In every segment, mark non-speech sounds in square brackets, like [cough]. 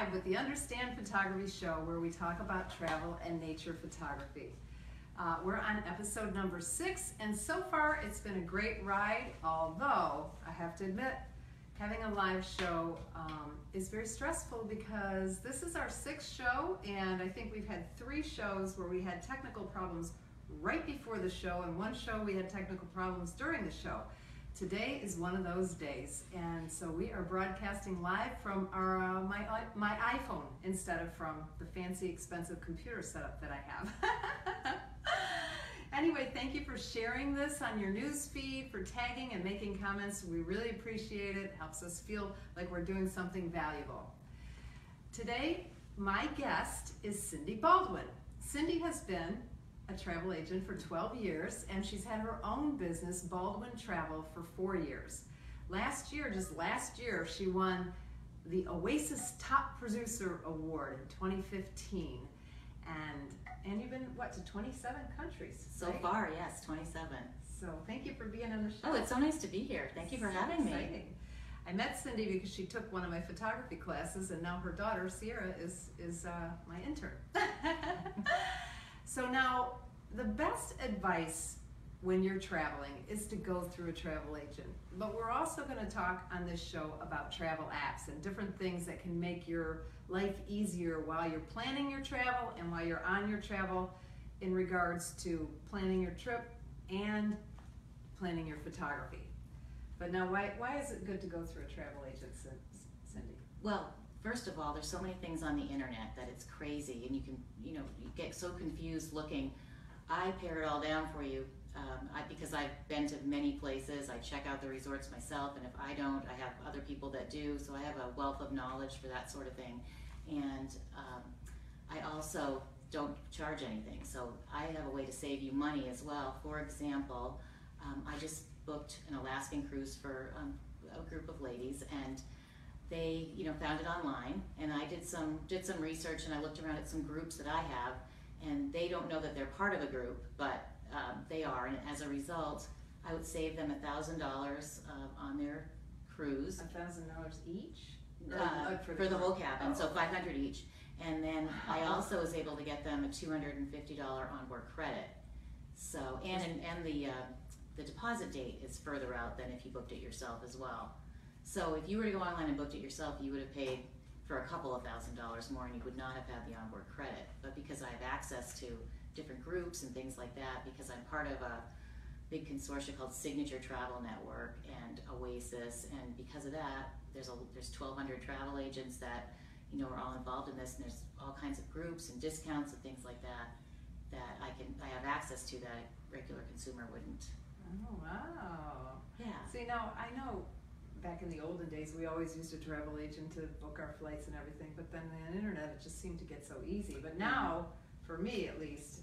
live with the Understand Photography Show where we talk about travel and nature photography. Uh, we're on episode number six, and so far it's been a great ride, although I have to admit, having a live show um, is very stressful because this is our sixth show, and I think we've had three shows where we had technical problems right before the show, and one show we had technical problems during the show. Today is one of those days, and so we are broadcasting live from our uh, my my iPhone instead of from the fancy, expensive computer setup that I have. [laughs] anyway, thank you for sharing this on your news feed, for tagging and making comments. We really appreciate it. it helps us feel like we're doing something valuable. Today, my guest is Cindy Baldwin. Cindy has been a travel agent for 12 years, and she's had her own business, Baldwin Travel, for four years. Last year, just last year, she won the Oasis Top Producer Award in 2015. And and you've been what to 27 countries so far yes 27 so thank you for being on the show oh it's so nice to be here thank you for so having exciting. me I met Cindy because she took one of my photography classes, and now her daughter Sierra is is uh, my intern. [laughs] so now the best advice when you're traveling is to go through a travel agent. But we're also going to talk on this show about travel apps and different things that can make your life easier while you're planning your travel and while you're on your travel in regards to planning your trip and planning your photography. But now, why, why is it good to go through a travel agent, Cindy? well first of all there's so many things on the internet that it's crazy and you can you know you get so confused looking i pare it all down for you um, I, because I've been to many places. I check out the resorts myself, and if I don't, I have other people that do. So I have a wealth of knowledge for that sort of thing. And um, I also don't charge anything. So I have a way to save you money as well. For example, um, I just booked an Alaskan cruise for um, a group of ladies, and they, you know, found it online. And I did some did some research, and I looked around at some groups that I have, and they don't know that they're part of a group, but um, they are, and as a result, I would save them a thousand dollars uh, on their cruise. A thousand dollars each? Uh, for, the, whole cabin, oh. so 500 each. And then I also was able to get them a $250 onboard credit. So, and, and, and the, uh, the deposit date is further out than if you booked it yourself as well. So if you were to go online and booked it yourself, you would have paid for a couple of thousand dollars more and you would not have had the onboard credit. But because I have access to different groups and things like that, because I'm part of a big consortium called Signature Travel Network and Oasis, and because of that, there's a there's 1,200 travel agents that you know are all involved in this, and there's all kinds of groups and discounts and things like that that I can I have access to that a regular consumer wouldn't. Oh wow! Yeah. See now I know back in the olden days we always used a travel agent to book our flights and everything, but then the internet it just seemed to get so easy. But now, for me at least,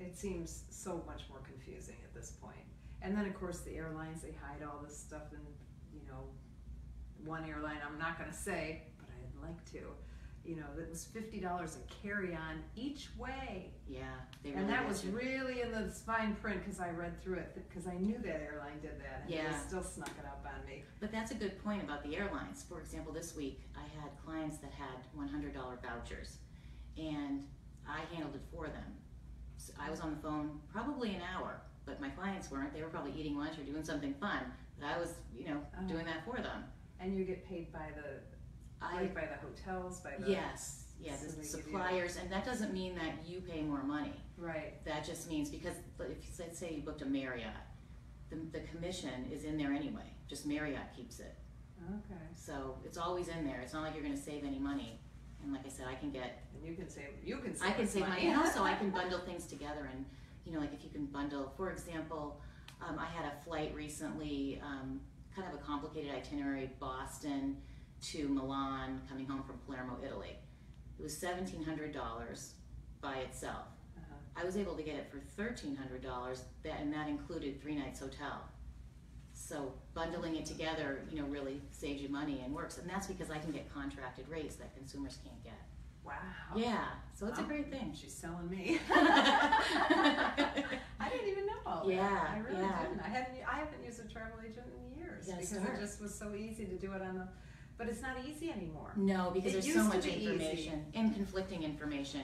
it seems so much more confusing at this point. And then of course the airlines they hide all this stuff in you know one airline I'm not going to say, but I'd like to. You know, that was fifty dollars a carry-on each way, Yeah. They really and that was you. really in the fine print because I read through it because I knew that airline did that, and they Yeah. still snuck it up on me. But that's a good point about the airlines. For example, this week I had clients that had $100 vouchers, and I handled it for them. So I was on the phone probably an hour, but my clients weren't. They were probably eating lunch or doing something fun. But I was, you know, Oh. doing that for them. And you get paid by the I by the hotels, by the yes, yeah, So the give you- suppliers, and that doesn't mean that you pay more money. right. That just means because if let's say you booked a Marriott, the, the commission is in there anyway. Just Marriott keeps it. Okay. So it's always in there. It's not like you're going to save any money. And like I said, I can get, And you can save you can save I can us save money. money. And also I can [laughs] bundle things together. And you know, like if you can bundle, for example, um, I had a flight recently, um, kind of a complicated itinerary, Boston to Milan, coming home from Palermo, Italy. It was seventeen hundred dollars by itself. Uh-huh. I was able to get it for thirteen hundred dollars, that and that included three nights hotel. So bundling it together, you know, really saves you money and works, and that's because I can get contracted rates that consumers can't get. Wow. Yeah, so it's a great thing. She's selling me. [laughs] I didn't even know all that. Yeah, I really yeah. didn't. I hadn't. I haven't used a travel agent in years because it just was so easy to do it on the But it's not easy anymore. No, because It there's so much be easy. information and conflicting information.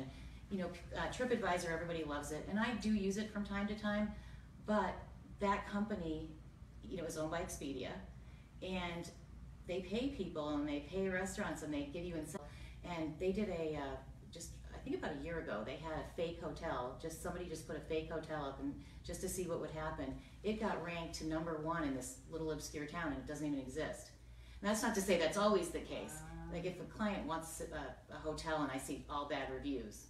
You know, uh, TripAdvisor, everybody loves it, and I do use it from time to time. But that company, you know, is owned by Expedia, and they pay people and they pay restaurants and they give you incentives. And they did a uh, just I think about a year ago they had a fake hotel. Just somebody just put a fake hotel up and just to see what would happen. It got ranked to number one in this little obscure town and it doesn't even exist. And that's not to say that's always the case. Like if a client wants a, uh, a hotel and I see all bad reviews,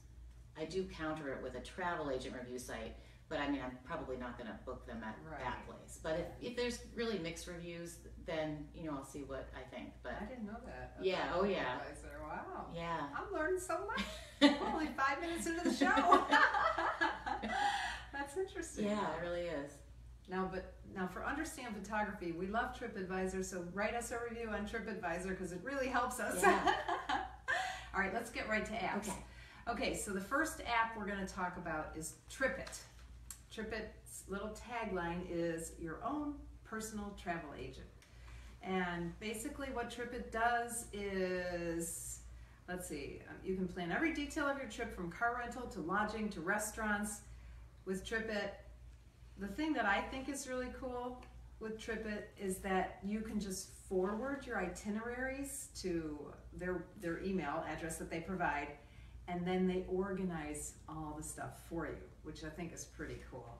I do counter it with a travel agent review site. But I mean, I'm probably not going to book them at Right. that place. But if, if there's really mixed reviews, then you know I'll see what I think. But I didn't know that. Yeah, oh, yeah. TripAdvisor. Wow. yeah, I'm learning so much. [laughs] Only five minutes into the show. [laughs] That's interesting. yeah, it really is. Now, but now for understand photography, we love TripAdvisor, so write us a review on TripAdvisor because it really helps us. Yeah. [laughs] All right, let's get right to apps. Okay. Okay, so the first app we're going to talk about is TripIt. TripIt's little tagline is your own personal travel agent. And basically, what TripIt does is let's see, um, you can plan every detail of your trip from car rental to lodging to restaurants with TripIt. The thing that I think is really cool with TripIt is that you can just forward your itineraries to their their email address that they provide and then they organize all the stuff for you, which I think is pretty cool.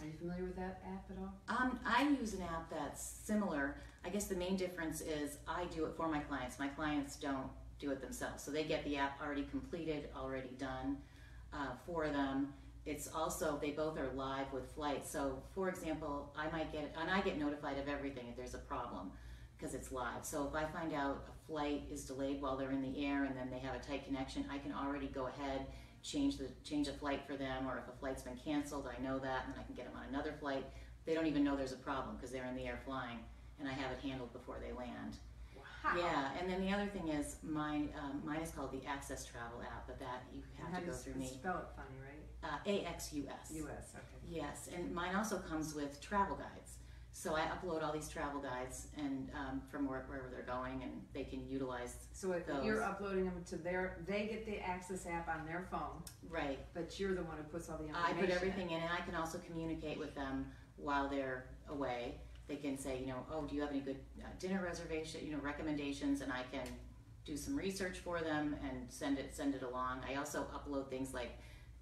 Are you familiar with that app at all? Um, I use an app that's similar. I guess the main difference is I do it for my clients. My clients don't do it themselves, so they get the app already completed, already done uh, for them. It's also they both are live with flights. So, for example, I might get and I get notified of everything if there's a problem because it's live. So if I find out a flight is delayed while they're in the air and then they have a tight connection, I can already go ahead change the change a flight for them or if a flight's been canceled i know that and then i can get them on another flight they don't even know there's a problem because they're in the air flying and i have it handled before they land Wow. yeah and then the other thing is mine um, mine is called the Axus travel app but that you have how to go through s- me spell it funny, right? uh, axus US, okay. yes and mine also comes with travel guides so i upload all these travel guides and um, from where, wherever they're going and they can utilize So if Those. you're uploading them to their, they get the Axus app on their phone, right but you're the one who puts all the information. I put in. everything in, and I can also communicate with them while they're away. They can say, you know, oh, do you have any good uh, dinner reservation, you know, recommendations, and I can do some research for them and send it send it along. I also upload things like,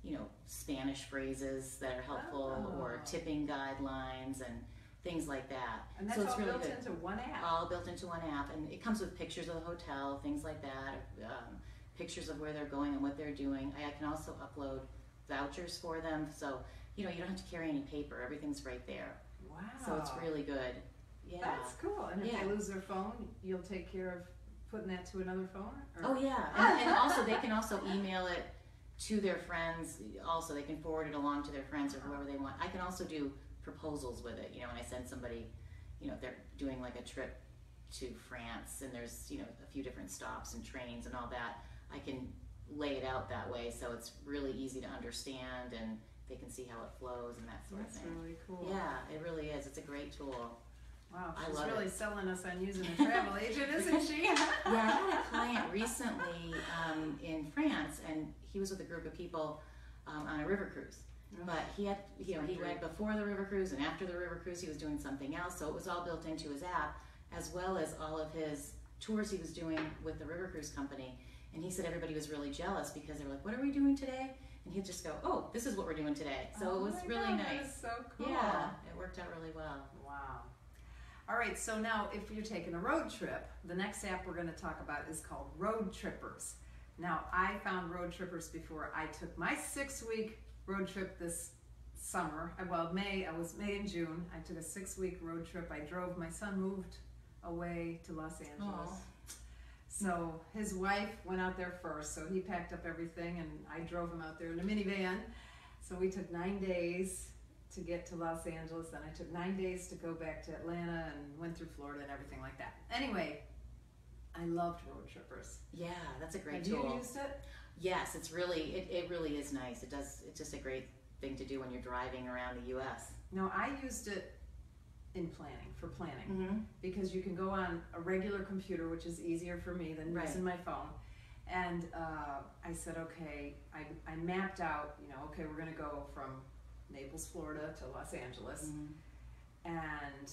you know, Spanish phrases that are helpful or Oh. tipping guidelines and things like that. And that's so it's all really built good. into one app. All built into one app, and it comes with pictures of the hotel, things like that, um, pictures of where they're going and what they're doing. I, I can also upload vouchers for them, so you know you don't have to carry any paper. Everything's right there, wow. so it's really good. Yeah. That's cool. And if Yeah. they lose their phone, you'll take care of putting that to another phone? Or? Oh yeah, [laughs] and, and also they can also email it to their friends. Also, they can forward it along to their friends or whoever they want. I can also do proposals with it. You know, when I send somebody, you know, they're doing like a trip to France and there's you know a few different stops and trains and all that, I can lay it out that way so it's really easy to understand and they can see how it flows and that sort That's of thing. really cool. Yeah, it really is. It's a great tool. Wow, I she's love really it. selling us on using a [laughs] travel agent, isn't she? Yeah, I had a client recently um, in France, and he was with a group of people um, on a river cruise. But he had, you know, he went before the river cruise and after the river cruise, he was doing something else. So it was all built into his app, as well as all of his tours he was doing with the river cruise company. And he said everybody was really jealous because they were like, "What are we doing today?" And he'd just go, "Oh, this is what we're doing today." So Oh it was really God, nice. is so cool. Yeah, it worked out really well. Wow. All right, so now if you're taking a road trip, the next app we're going to talk about is called Road Trippers. Now, I found Road Trippers before I took my six week road trip this summer. Uh, Well, May, I was May and June. I took a six week road trip. I drove, my son moved away to Los Angeles. Aw. So his wife went out there first, so he packed up everything and I drove him out there in a minivan. So we took nine days to get to Los Angeles, and I took nine days to go back to Atlanta and went through Florida and everything like that. Anyway, I loved Road Trippers. Yeah, that's a great Have tool. you used it? Yes, it's really it, it really is nice. It does it's just a great thing to do when you're driving around the US. No, I used it in planning for planning Mm-hmm. because you can go on a regular computer, which is easier for me than Right. using my phone. And uh, I said, okay, I, I mapped out, you know, okay, we're gonna go from Naples, Florida to Los Angeles, and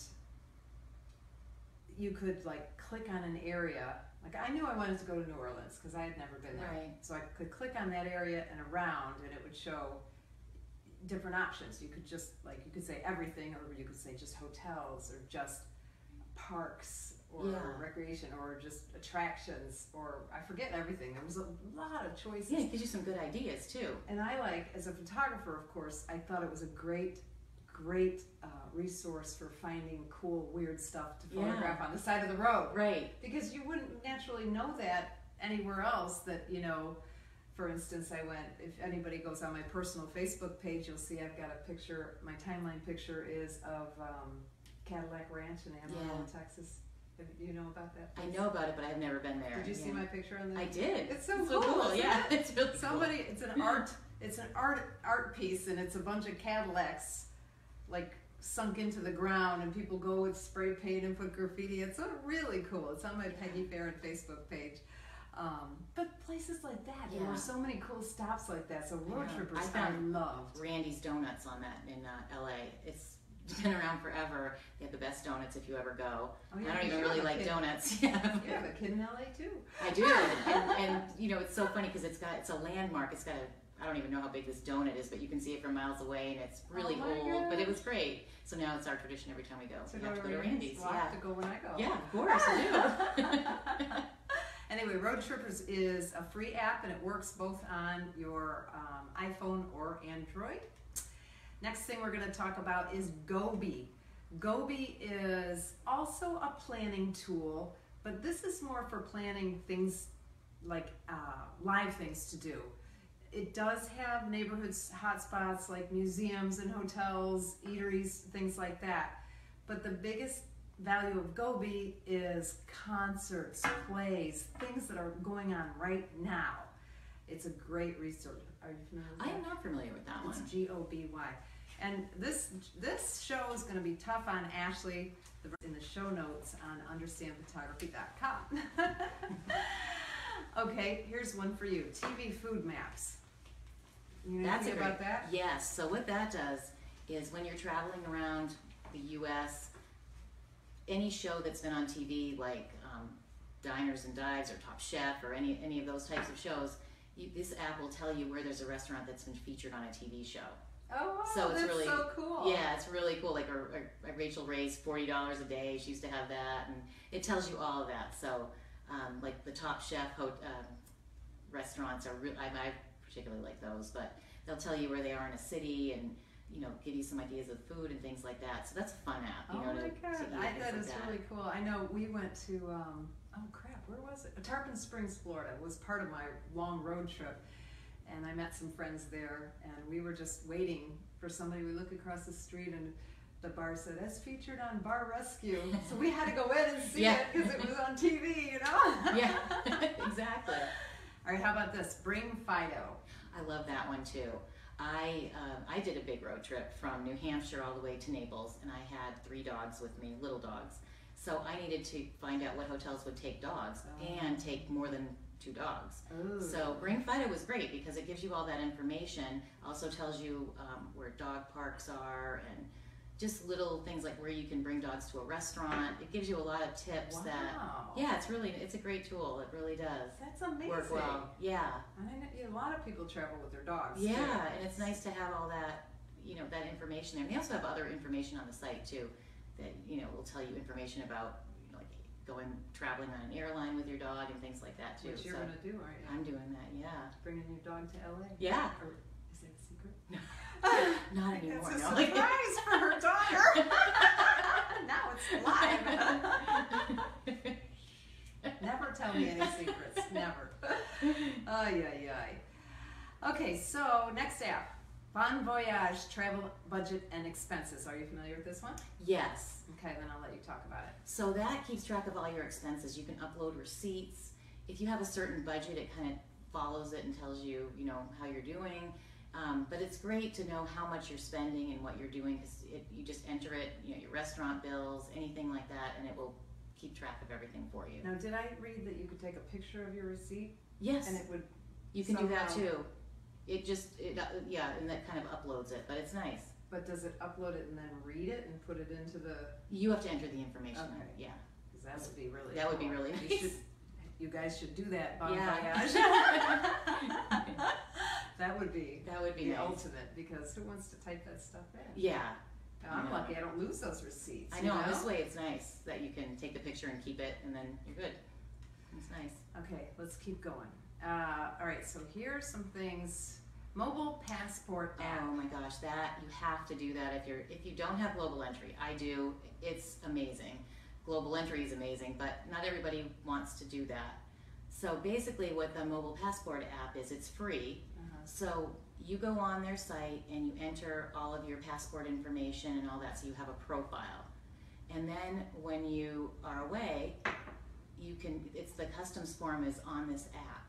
you could like click on an area. Like I knew I wanted to go to New Orleans because I had never been there, Right. so I could click on that area and around, and it would show different options. You could just like you could say everything, or you could say just hotels, or just parks, or Yeah. recreation, or just attractions, or I forget everything. There was a lot of choices. Yeah, it gives you some good ideas too. And I like, as a photographer, of course, I thought it was a great, great uh, resource for finding cool, weird stuff to Yeah. photograph on the side of the road. Right. Because you wouldn't naturally know that anywhere else. That you know, for instance, I went. If anybody goes on my personal Facebook page, you'll see I've got a picture. My timeline picture is of um, Cadillac Ranch in Amarillo, Texas. Have you know about that? I place? know about it, but I've never been there. Did you see Yeah. my picture on the? I did. It's so cool, isn't Yeah, it? [laughs] it's really cool. Somebody, it's an [laughs] art, it's an art art piece, and it's a bunch of Cadillacs, like sunk into the ground, and people go with spray paint and put graffiti. It's really cool. It's on my Peggy Farren Facebook page. Um, but places like that, there Yeah. were so many cool stops like that. So road know. trippers, I I, found- loved. Randy's Donuts on that in uh, LA. It's [laughs] been around forever. They have the best donuts if you ever go. Oh, I don't you even have really a like kid- donuts. Yeah. [laughs] You have a kid in LA too. I do, and, and you know it's so funny because it's got it's a landmark. It's got a I don't even know how big this donut is, but you can see it from miles away, and it's really Oh my old. But it gosh. was great. So now it's our tradition every time we go. So we have to go to Randy's. Well, I Yeah, have to go when I go. yeah, of course I do. [laughs] Anyway, Road Trippers is a free app and it works both on your um, iPhone or Android. Next thing we're going to talk about is Goby. Goby is also a planning tool, but this is more for planning things like uh, live things to do. It does have neighborhoods, hotspots like museums and hotels, eateries, things like that. But the biggest value of Goby is concerts, plays, things that are going on right now. It's a great resource. Are you familiar with I that? am not familiar with that It's one. G O B Y. And this this show is going to be tough on Ashley in the show notes on understandphotography.com. [laughs] okay, here's one for you. TV food maps. You know That's about great- that? Yes. So what that does is when you're traveling around the U.S., any show that's been on TV, like um, Diners and Dives or Top Chef or any any of those types of shows, you, this app will tell you where there's a restaurant that's been featured on a TV show. Oh, wow, So it's that's really- so cool. Yeah, it's really cool. Like Rachael Ray's forty dollars a day. She used to have that, and it tells you all of that. So, um, like the Top Chef ho- um, restaurants are. Re- I, I particularly like those, but they'll tell you where they are in a city, and you know, give you some ideas of food and things like that. So that's a fun app. You Oh know, my to, god, to I, that things is like really cool. I know we went to um, oh crap, where was it? Tarpon Springs, Florida was part of my long road trip, and I met some friends there, and we were just waiting for somebody. We look across the street and. The bar said, "As featured on Bar Rescue," so we had to go in and see [laughs] Yeah. it because it was on TV, you know. [laughs] yeah, [laughs] exactly. All right, how about this? Bring Fido. I love that one too. I um, I did a big road trip from New Hampshire all the way to Naples, and I had three dogs with me, little dogs. So I needed to find out what hotels would take dogs Oh. and take more than two dogs. Ooh. So Bring Fido was great because it gives you all that information. Also tells you um, where dog parks are and just little things like where you can bring dogs to a restaurant. It gives you a lot of tips wow. that yeah, it's really it's a great tool. It really does that's amazing. work well. Yeah. I know a lot of people travel with their dogs. Yeah, too. and it's nice to have all that, you know, that information there. And they also have other information on the site too, that you know will tell you information about you know, like going traveling on an airline with your dog and things like that too. Which you're so gonna do, aren't you? I'm doing that. Yeah. Bringing your dog to LA? Yeah. Or is that a secret? [laughs] [laughs] Not anymore. It's a no. surprise for her daughter. [laughs] now it's live. [laughs] Never tell me any secrets. Never. Ay, ay, ay. Okay, so next app. Bon Voyage Travel Budget and Expenses. Are you familiar with this one? yes. Okay, then I'll let you talk about it. So that keeps track of all your expenses. You can upload receipts. If you have a certain budget, it kind of follows it and tells you, you know, how you're doing. Um, but it's great to know how much you're spending and what you're doing because you just enter it, you know, your restaurant bills, anything like that, and it will keep track of everything for you. Now, did I read that you could take a picture of your receipt Yes, and it would? you can do that too. It just, it, uh, yeah, and that kind of uploads it, but it's nice. But does it upload it and then read it and put it into the? You have to enter the information. Okay. Yeah, Because that would be really. that would be cool. really [laughs] You nice. should- You guys should do that, Bon Yeah. Voyage. [laughs] [laughs] That would be that would be the nice. ultimate, because who wants to type that stuff in? Yeah, Now, I'm I lucky I don't lose those receipts. I you know. This way, it's nice that you can take the picture and keep it, and then you're good. It's nice. Okay, let's keep going. Uh, all right, so here are some things. Mobile passport app. Oh my gosh, that you have to do that if you're if you don't have global entry. I do. It's amazing. Global entry is amazing, but not everybody wants to do that. So basically, what the mobile passport app is, it's free. Uh-huh. So you go on their site and you enter all of your passport information and all that, so you have a profile. And then when you are away, you can. It's the customs form is on this app.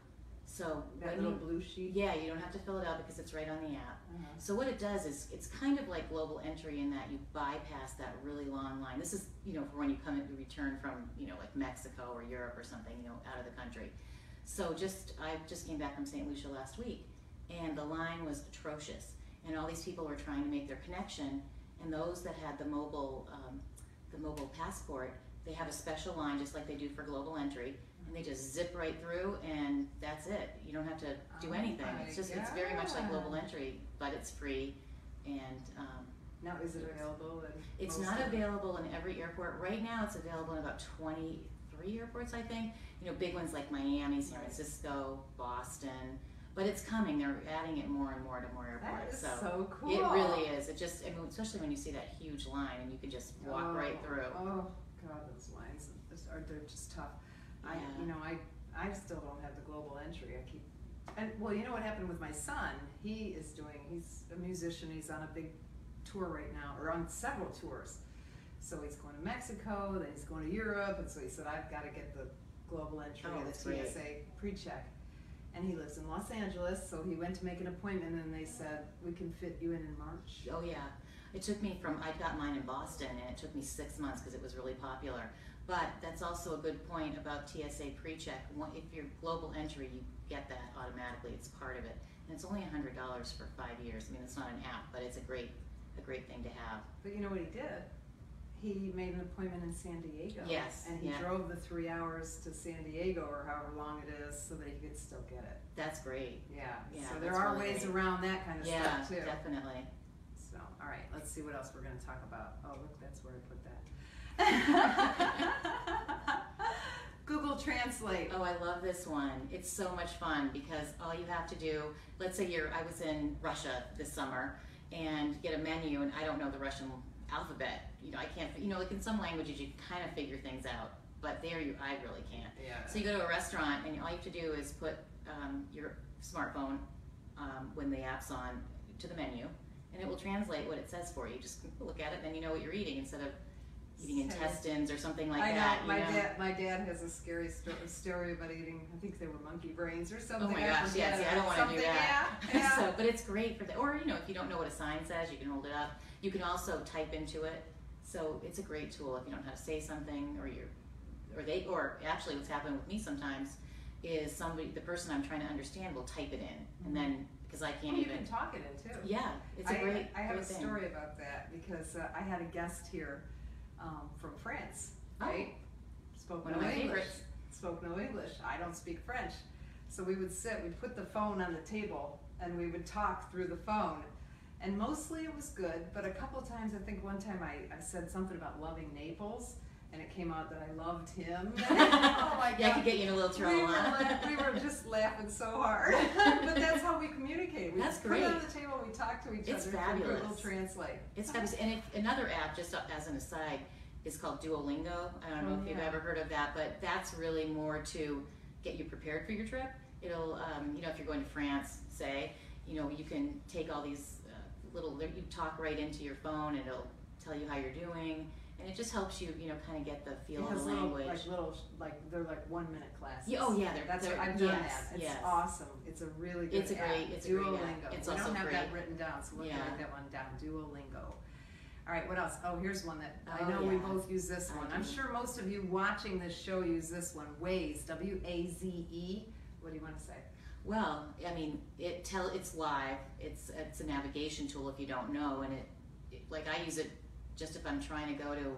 So That when little you blue sheet. yeah, you don't have to fill it out because it's right on the app. Uh-huh. So what it does is it's kind of like global entry in that you bypass that really long line. This is you know for when you come and you return from you know like Mexico or Europe or something you know out of the country. So just I just came back from St. Lucia last week, and the line was atrocious, and all these people were trying to make their connection, and those that had the mobile um, the mobile passport, they have a special line just like they do for global entry. And they just zip right through, and that's it. You don't have to do Oh anything. It's just it's very much like global entry, but it's free, and um, Now, is it available in? it's not available in every airport. Right now, it's available in about 23 airports, I think. You know, big ones like Miami, San Francisco, Boston. But it's coming. They're adding it more and more to more airports. is so so cool. it really is. It just, I mean, especially when you see that huge line and you can just walk Oh, right through. Oh God, those lines are they're just tough. I you know I I still don't have the global entry. I keep and well you know what happened with my son? He is doing he's a musician. He's on a big tour right now or on several tours. So he's going to Mexico, then he's going to Europe, and so he said I've got to get the global entry Oh, and the great. TSA pre-check. And he lives in Los Angeles, so he went to make an appointment, and they said we can fit you in in March. Oh yeah, it took me from I got mine in Boston, and it took me six months because it was really popular. But that's also a good point about TSA pre-check. If you're global entry, you get that automatically. It's part of it, and it's only hundred dollars for five years. I mean, it's not an app, but it's a great, a great thing to have. But you know what he did? He made an appointment in San Diego. Yes, And he yeah. drove the three hours to San Diego or however long it is so that he could still get it. That's great. Yeah. Yeah, so there are really ways great. around that kind of Yeah, stuff too. definitely. So, all right, let's see what else we're going to talk about. Oh, look, that's where I put that. [laughs] Google Translate. Oh, I love this one. It's so much fun because all you have to do, let's say you're, I was in Russia this summer and get a menu and I don't know the Russian alphabet. You know, I can't, you know, like in some languages you kind of figure things out, but there you, I really can't. Yeah. So you go to a restaurant and all you have to do is put um, your smartphone um, when the app's on to the menu and it will translate what it says for you. Just look at it and then you know what you're eating instead of eating intestines or something like I that. you my know? dad. My dad has a scary sto- story about eating. I think they were monkey brains or something. Oh my gosh, yeah, it. I don't want to do that. Yeah, [laughs] yeah. so, but it's great for that. Or you know, if you don't know what a sign says, you can hold it up. You can also type into it. So it's a great tool if you don't know how to say something, or you're, or they, or actually, what's happened with me sometimes is somebody, the person I'm trying to understand, will type it in, and then because I can't you even. can talk it in too. Yeah, it's a I, great. I have great a thing. story about that because uh, I had a guest here um, from France, Oh. right? Spoke One no of my English. favorites. Spoke no English. I don't speak French. So we would sit, we'd put the phone on the table, and we would talk through the phone. And mostly it was good, but a couple times, I think one time I, I said something about loving Naples, and it came out that I loved him. [laughs] [laughs] oh my yeah, I could get you in a little trouble. We were, la- we were just [laughs] laughing so hard, but that's how we communicate. We That's put it on the table, we talk to each It's other fabulous. Google Translate. It's fabulous. And if, another app, just as an aside, is called Duolingo. I don't know Oh, if you've ever heard of that, but that's really more to get you prepared for your trip. It'll, um, you know, if you're going to France, say, you know, you can take all these uh, little, you talk right into your phone, and it'll tell you how you're doing, and it just helps you, you know, kind of get the feel of the little, language. like little, like they're like one minute classes. Yeah, oh, yeah, they're- That's they're- I've done yes, that. It's yes. awesome. It's a really good It's a great- app. it's a great app. Duolingo. It's we also don't have that written down, so we'll Yeah. write that one down. Duolingo. All right, what else? Oh, here's one that I Oh, know we both use this one. I'm sure most of you watching this show use this one. Waze, W A Z E. What do you want to say? Well, I mean, it tell it's live. It's it's a navigation tool if you don't know, and it, it like I use it just if I'm trying to go to,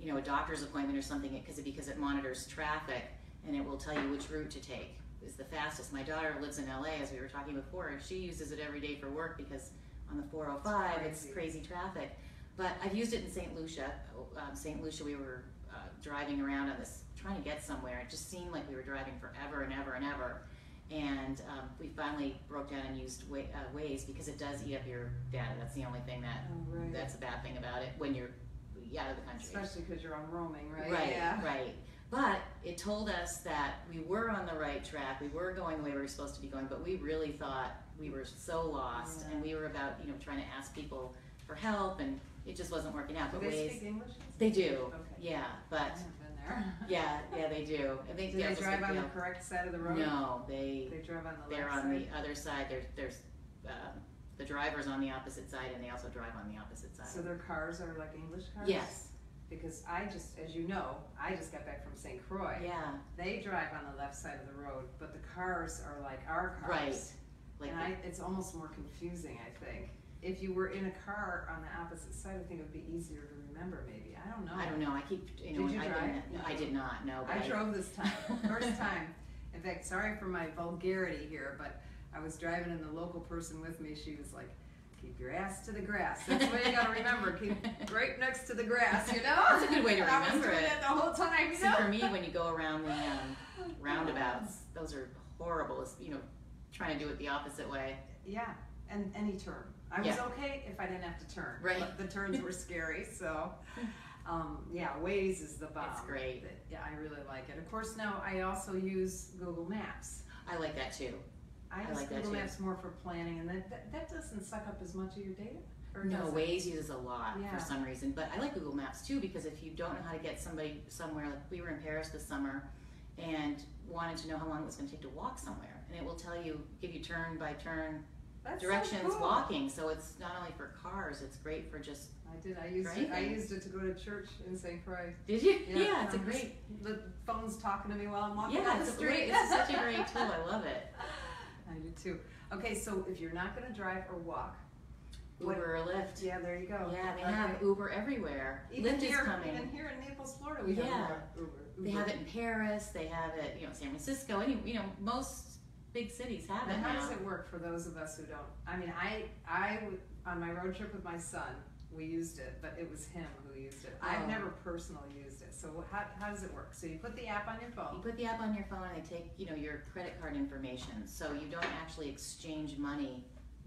you know, a doctor's appointment or something, because it because it monitors traffic and it will tell you which route to take is the fastest. My daughter lives in LA, as we were talking before, and she uses it every day for work because on the 405 it's Crazy. crazy traffic. But I've used it in St. Lucia. Um, St. Lucia, we were uh, driving around on this, trying to get somewhere. It just seemed like we were driving forever and ever and ever and um, we finally broke down and used Wa- uh, Waze because it does eat up your data. That's the only thing that Oh, right. that's a bad thing about it when you're out of the country. Especially because you're on roaming, right? Right, Yeah. right. But it told us that we were on the right track. We were going the way we were supposed to be going, but we really thought we were so lost, and we were about you know trying to ask people for help, and it just wasn't working out. Do But they Waze, speak English? they do, Okay. yeah. But there. [laughs] yeah, yeah, they do. And [laughs] they, Do yeah, they just drive on you the know, correct side of the road? No, they They drive on the they're left on side? the other side. There's there's um, the driver's on the opposite side, and they also drive on the opposite side. So their cars are like English cars? yes, Because I just, as you know, I just got back from St. Croix. yeah, They drive on the left side of the road, but the cars are like our cars. Right. like and I, it's almost more confusing, I think. If you were in a car on the opposite side, I think it would be easier to remember. Maybe I don't know. I don't know. I keep you know. Did you I drive? didn't- I did not. No, but I drove this time, first time. In fact, sorry for my vulgarity here, but I was driving and the local person with me, she was like, keep your ass to the grass. That's what you gotta remember, keep [laughs] right next to the grass, you know? That's a good way to And [laughs] I was remember doing it. the whole time, you See, know? for me, when you go around the um, [laughs] roundabouts, those are horrible. It's, you know, trying to do it the opposite way. Yeah, and any turn. I was Yeah. okay if I didn't have to turn. Right. But the turns were scary, so, um, yeah, Waze is the bomb. It's great. Yeah, I really like it. Of course, now I also use Google Maps. I like that too. I I use like that Google. Maps more for planning, and that, that, that doesn't suck up as much of your data? Or No, it? Waze uses a lot Yeah. for some reason, but I like Google Maps too because if you don't know how to get somebody somewhere, like we were in Paris this summer and wanted to know how long it was going to take to walk somewhere, and it will tell you, give you turn by turn That's so directions cool. walking. So it's not only for cars; it's great for just. I did, I used it, I used it to go to church in St. Croix. Did you? Yeah, it's a great. The phone's talking to me while I'm walking Yeah, down the street. great, it's such a great tool. I love it. [laughs] I do too. Okay, so if you're not gonna drive or walk, What- Uber or Lyft. yeah, there you go. Yeah, they Okay. have Uber everywhere. Even Lyft here, is coming. Even here in Naples, Florida, we Yeah. have Uber. They have it in Paris. They have it, you know, San Francisco. Any, you know, most big cities have it And how now. does it work for those of us who don't? I mean, I, I, on my road trip with my son, we used it, but it was him who used it. I've Oh. never personally used it. So how, how does it work? So you put the app on your phone. You phone. put the app on your phone and they take, you know, your credit card information. So you don't actually exchange money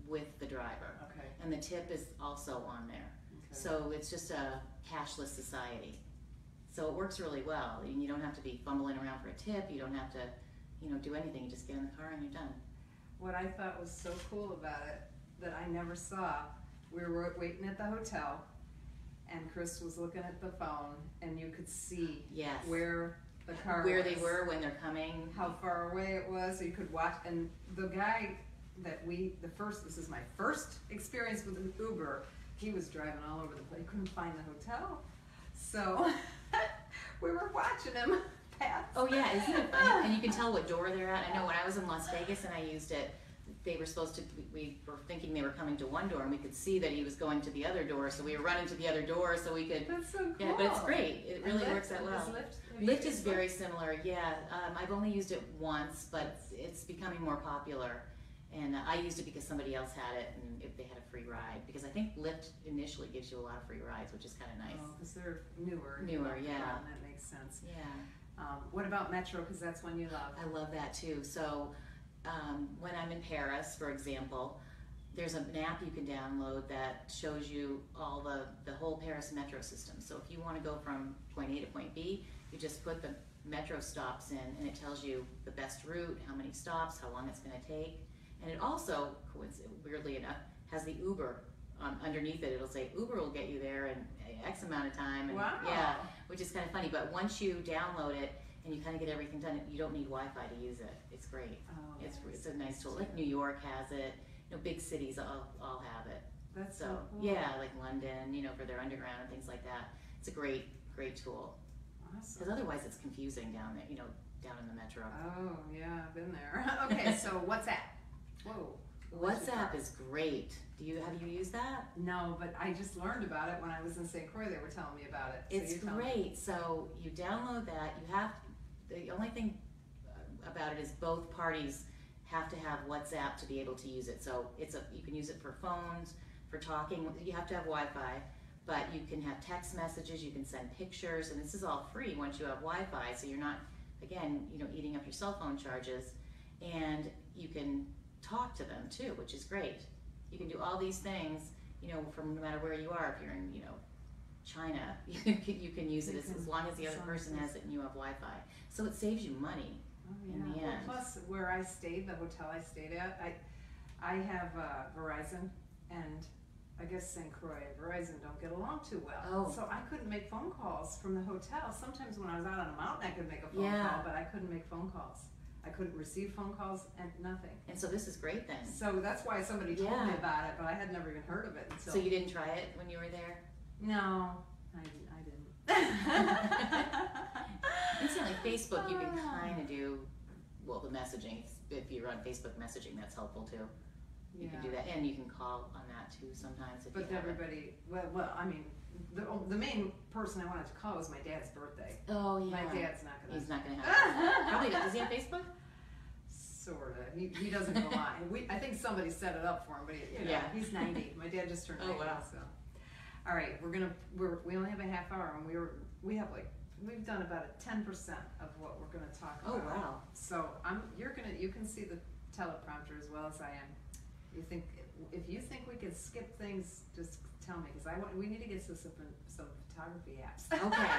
with the driver. Okay. And the tip is also on there. okay. So it's just a cashless society. So it works really well. And you don't have to be fumbling around for a tip. You don't have to, you know, do anything. You just get in the car and you're done. What I thought was so cool about it that I never saw, we were waiting at the hotel, and Chris was looking at the phone, and you could see Yes. where the car Where was. they were when they're coming. how far away it was, so you could watch. And the guy that we, the first, this is my first experience with an Uber. He was driving all over the place. Couldn't find the hotel, so [laughs] we were watching him [laughs] pass. Oh yeah, isn't it funny? [laughs] And you can tell what door they're at. I know when I was in Las Vegas and I used it, they were supposed to. We were thinking they were coming to one door, and we could see that he was going to the other door. So we were running to the other door so we could. That's so cool. Yeah, but it's great. It really Lyft- works out well. Lyft, Lyft is very similar. Yeah, um, I've only used it once, but it's becoming more popular. And uh, I used it because somebody else had it, and if they had a free ride, because I think Lyft initially gives you a lot of free rides, which is kind of nice. because they're newer. Newer, yeah. That makes sense. Yeah. Um, what about Metro? Because that's one you love. I love that too. So um, when I'm in Paris, for example, there's an app you can download that shows you all the, the whole Paris metro system. So if you want to go from point A to point B, you just put the metro stops in and it tells you the best route, how many stops, how long it's going to take. And it also, weirdly enough, has the Uber um, underneath it it'll say Uber will get you there in X amount of time. And Wow. Yeah, which is kind of funny. But once you download it and you kind of get everything done, you don't need Wi-Fi to use it. It's great. Oh, It's it's a nice tool. Like New York has it. You know, big cities all, all have it. That's So so cool. yeah, like London, you know, for their underground and things like that. It's a great, great tool. Awesome. Because otherwise, it's confusing down there. You know, down in the metro. Oh yeah, I've been there. [laughs] okay, so WhatsApp. Whoa. what's WhatsApp is great. Do you have you used that? No, but I just learned about it when I was in St. Croix. They were telling me about it. So It's great. So you download that. You have the only thing about it is both parties have to have WhatsApp to be able to use it. So it's a you can use it for phones, for talking. You have to have Wi-Fi, but you can have text messages. You can send pictures, and this is all free once you have Wi-Fi. So you're not again you know eating up your cell phone charges, and you can talk to them too, which is great. You can do all these things, you know, from no matter where you are. If you're in, you know, China, [laughs] you can, you can use it as, as long as the other as long as person has it and you have Wi-Fi. So it saves you money. Oh, in yeah. the Well, end. plus, where I stayed, the hotel I stayed at, I, I have uh, Verizon, and I guess St. Croix and Verizon don't get along too well. Oh. So I couldn't make phone calls from the hotel. Sometimes when I was out on a mountain, I could make a phone Yeah. call, but I couldn't make phone calls. I couldn't receive phone calls and nothing. And so this is great then. So that's why somebody told me about it, but I had never even heard of it until. So you didn't try it when you were there? No, I, didn't- I didn't. [laughs] Instantly, Facebook, you can kind of do, well, the messaging. If you're on Facebook messaging, that's helpful too. You can do that, and you can call on that too sometimes if But you have it. everybody, well, well, I mean, the, the main person I wanted to call was my dad's birthday. Oh yeah. My dad's not gonna. He's not gonna have. [laughs] it. Probably does he have Facebook? Sorta. He, he doesn't go on. We, I think somebody set it up for him, but he, you know, Yeah. he's ninety. My dad just turned Oh, ninety, wow. so. All right, we're gonna, we're, we only have a half hour and we were, we have like, we've done about a ten percent of what we're gonna talk about. Oh wow. So I'm, you're gonna, you can see the teleprompter as well as I am. You think, if you think we can skip things, just tell me, cause I want, we need to get some, some photography apps. Okay. [laughs]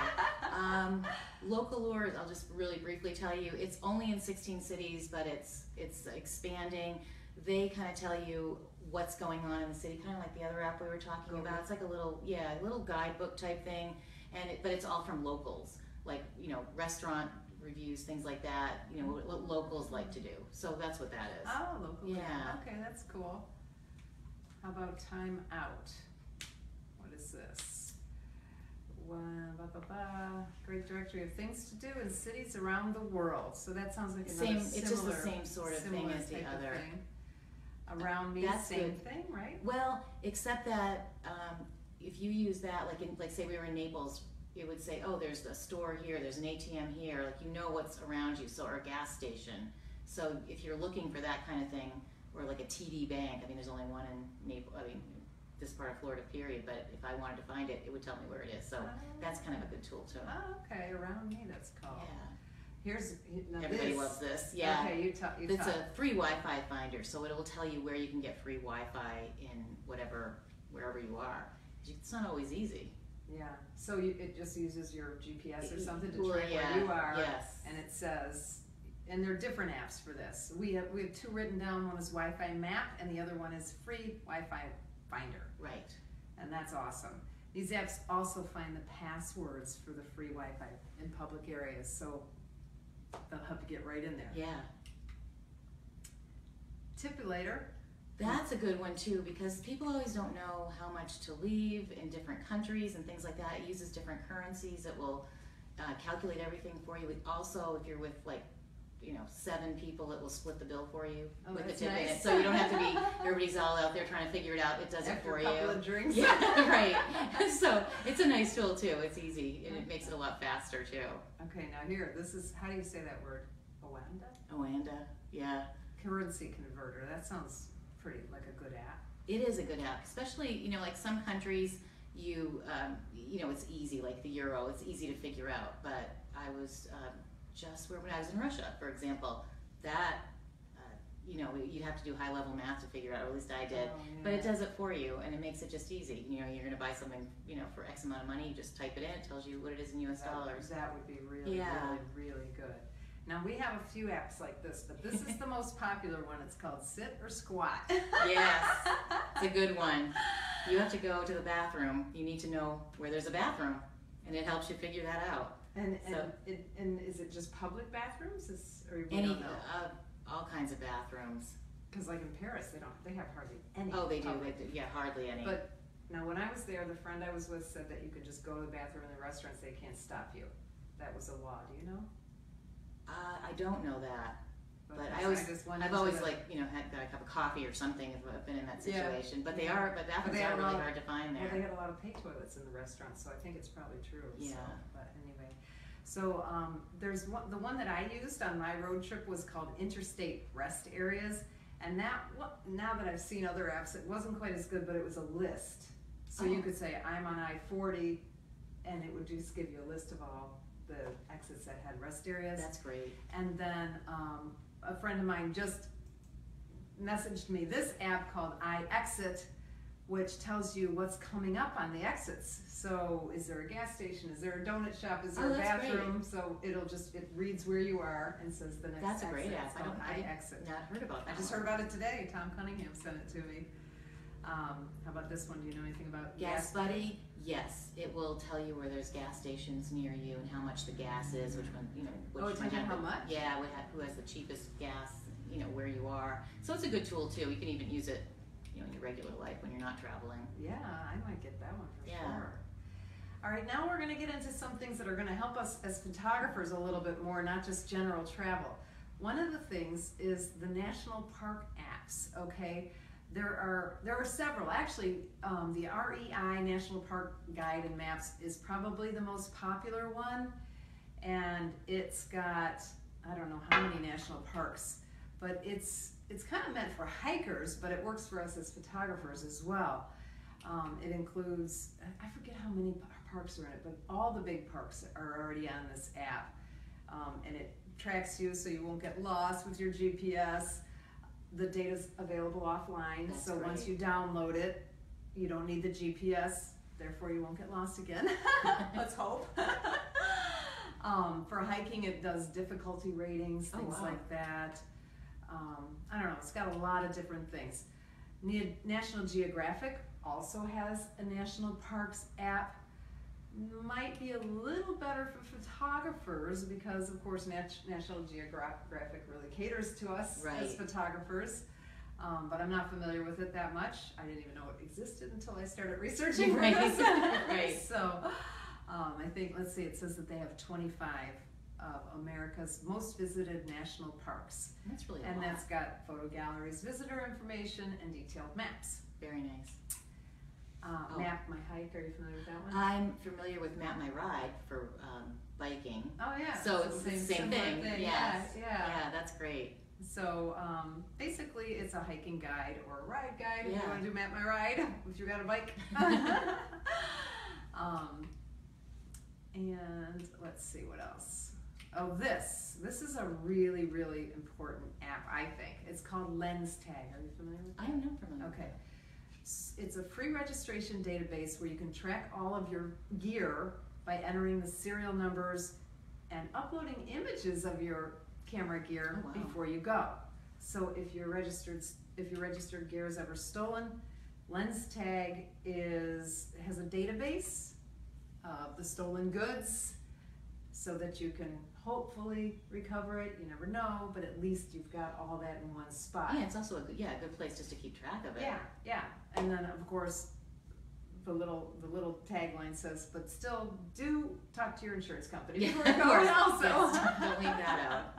Um, local lures, I'll just really briefly tell you, it's only in 16 cities, but it's it's expanding. They kind of tell you what's going on in the city, kind of like the other app we were talking Go about. It's like a little, yeah, a little guidebook type thing, and it, but it's all from locals, like you know, restaurant reviews, things like that. You know, what locals like to do. So that's what that is. Oh, local. Yeah. Okay, that's cool. How about time out? What is this? One, blah, blah, blah. Great directory of things to do in cities around the world. So that sounds like another Same- it's just the similar- same sort of thing as the other. thing. Around me, That's same good. thing, right? Well, except that um, if you use that, like in, like say we were in Naples, it would say, oh, there's a store here, there's an ATM here, like you know what's around you, so or a gas station. So if you're looking for that kind of thing, or like a TD Bank, I mean, there's only one in Naples. I mean, this part of Florida, period. But if I wanted to find it, it would tell me where it is. So that's kind of a good tool too. Oh, okay, around me, that's called. Yeah, Here's, now everybody this. loves this. Yeah. Okay, you talk, you It's talk. a free Wi-Fi finder, so it'll tell you where you can get free Wi-Fi in whatever, wherever you are. It's not always easy. Yeah, so you, it just uses your GPS or something to Well, track yeah, where you are. Yes. And it says, and there are different apps for this. We have, we have two written down. One is Wi-Fi Map, and the other one is Free Wi-Fi Finder, Right. and that's awesome. These apps also find the passwords for the free Wi-Fi in public areas, so they'll have to get right in there. Yeah. Tipulator, That's a good one too because people always don't know how much to leave in different countries and things like that. It uses different currencies. It will uh, calculate everything for you. It also, if you're with like, you know, seven people, it will split the bill for you Oh, with the that's tip in it. nice. So you don't have to be, [laughs] everybody's all out there trying to figure it out. It does it after for a couple you. of drinks. Yeah, [laughs] right. [laughs] So it's a nice tool too. It's easy and it makes it a lot faster too. Okay, now here, this is, how do you say that word? Oanda? Oanda, yeah. Currency converter, that sounds pretty, like a good app. It is a good app, especially you know like some countries you um, you know it's easy like the euro it's easy to figure out. But I was um, just where when I was in Russia, for example, that uh, you know you'd have to do high level math to figure out, or at least I did. Oh, But it does it for you, and it makes it just easy. You know, you're going to buy something, you know, for X amount of money. You just type it in. It tells you what it is in U.S. That- dollars. That would be really, Yeah. really, really good. Now we have a few apps like this, but this is the [laughs] most popular one. It's called Sit or Squat. Yes, it's a good one. [laughs] you have to go to the bathroom. You need to know where there's a bathroom, and it helps you figure that out. And and, So- it, and is it just public bathrooms? Is, or we Any, don't know? uh, all kinds of bathrooms. Because like in Paris, they don't. They have hardly any. Oh, they do. public. They do. Yeah, hardly any. But now, when I was there, the friend I was with said that you could just go to the bathroom in the restaurants. They can't stop you. That was a law. Do you know? uh, I don't know that. But I always- just I've always like you know had got a cup of coffee or something if I've been in that Yeah. situation. But they Yeah. are. But bathrooms they are really hard to find Well, they there. had a lot of pay toilets in the restaurants, so I think it's probably true. So, Yeah. but anyway, so um, there's one. The one that I used on my road trip was called Interstate Rest Areas, and that now that I've seen other apps, it wasn't quite as good, but it was a list. So you Oh. could say I'm on I-40, and it would just give you a list of all the exits that had rest areas. That's great. And then um, a friend of mine just messaged me this app called iExit, which tells you what's coming up on the exits. So, is there a gas station? Is there a donut shop? Is there Oh, a that's great. bathroom? So it'll just it reads where you are and says the next. That's a exit. great app. I don't. called I iExit. not heard about that. I just heard about it today. Tom Cunningham sent it to me. Um, how about this one? Do you know anything about Gas Buddy, yes, it will tell you where there's gas stations near you and how much the gas is, which one, you know, which Oh, it tells you how much? Yeah, who has the cheapest gas, you know, where you are. So it's a good tool too. You can even use it, you know, in your regular life when you're not traveling. Yeah, I might get that one for Yeah. sure. All right, now we're going to get into some things that are going to help us as photographers a little bit more, not just general travel. One of the things is the national park apps. Okay, there are there are several. Actually, um, the REI National Park Guide and Maps is probably the most popular one, and it's got I don't know how many national parks, but it's it's kind of meant for hikers, but it works for us as photographers as well. Um, it includes, I forget how many parks are in it, but all the big parks are already on this app. Um, and it tracks you so you won't get lost with your GPS. The data's available offline, That's so once you download it, you don't need the GPS, therefore you won't get lost again. [laughs] Let's hope. [laughs] um, for hiking, it does difficulty ratings, Oh, things wow. like that. Um, I don't know, it's got a lot of different things. Ne- National Geographic also has a national parks app. Might be a little better for photographers because, of course, Nat- National Geographic really caters to us as photographers. Um, but I'm not familiar with it that much. I didn't even know it existed until I started researching for Right. this. [laughs] Right. [laughs] So, um, I think let's see. It says that they have 25 of America's most visited national parks. That's really And that's got photo galleries, visitor information, and detailed maps. Very nice. Uh, Oh. Map My Hike, are you familiar with that one? I'm familiar with Map My Ride for um, biking. oh, yeah. So it's the same similar thing. Yes. Yes. Yeah. Yeah, that's great. So um, basically, it's a hiking guide or a ride guide if you Yeah. want to do Map My Ride [laughs] if you got a bike. [laughs] [laughs] um, and let's see what else. Oh, this. This is a really, really important app, I think. It's called Lens Tag. Are you familiar with it? I am not familiar. Okay. It's a free registration database where you can track all of your gear by entering the serial numbers and uploading images of your camera gear Oh, wow. before you go. So if your registered if your registered gear is ever stolen, Lens Tag is has a database of the stolen goods so that you can hopefully recover it. You never know, but at least you've got all that in one spot. Yeah, it's also a good, yeah, a good place just to keep track of it. Yeah, yeah, and then of course, the little the little tagline says, "But still, do talk to your insurance company Yeah, before of course. Also, Yes, don't leave that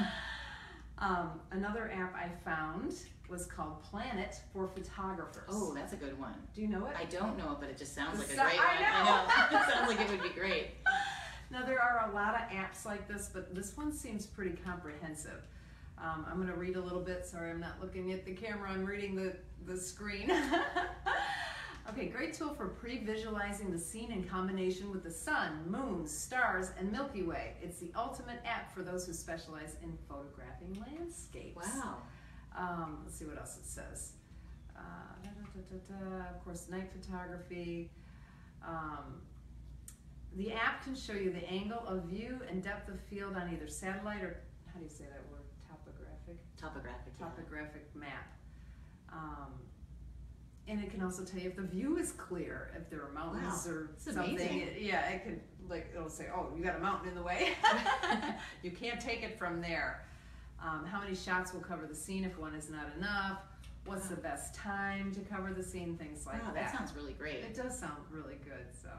[laughs] um, another app I found was called PlanIt for photographers. Oh, that's a good one. do you know it? I don't know it, but it just sounds like a great I one. know. [laughs] it sounds like it would be great. [laughs] Now there are a lot of apps like this, but this one seems pretty comprehensive. Um, I'm going to read a little bit. Sorry, I'm not looking at the camera. I'm reading the the screen. [laughs] okay, great tool for pre-visualizing the scene in combination with the sun, moon, stars, and Milky Way. It's the ultimate app for those who specialize in photographing landscapes. Wow. Um, let's see what else it says. Uh, da, da, da. Of course, night photography. Um, the app can show you the angle of view and depth of field on either satellite or how do you say that word? Topographic Topographic. yeah. topographic map. Um, and it can also tell you if the view is clear, if there are mountains Wow, or it's something. amazing. Yeah, it can like it'll say, "Oh, you got a mountain in the way. [laughs] you can't take it from there." Um, how many shots will cover the scene if one is not enough? What's the best time to cover the scene? Things like wow, that sounds really great. it does sound really good. So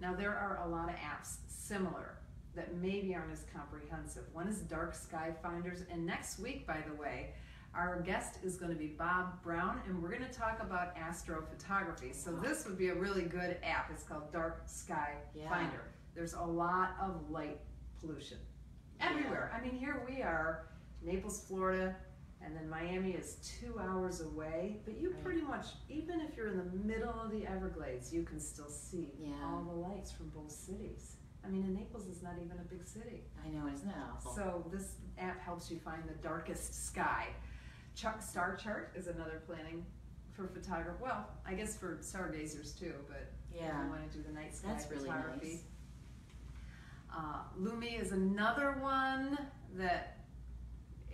now there are a lot of apps similar that maybe aren't as comprehensive. One is Dark Sky Finders, and next week, by the way, our guest is going to be Bob Brown, and we're going to talk about astrophotography. So this would be a really good app. It's called Dark Sky Yeah. Finder. There's a lot of light pollution everywhere. I mean, here we are, Naples, Florida, and then Miami is two hours away. But you Right. pretty much, even if you're in the middle of the Everglades, you can still see Yeah. all the lights from both cities. I mean, and Naples is not even a big city. I know, isn't that awful? So this app helps you find the darkest sky. Chuck Star Chart is another planning for photography. Well, I guess for stargazers too, but if yeah, you want to do the night sky That's really photography. nice. Uh, Lumy is another one that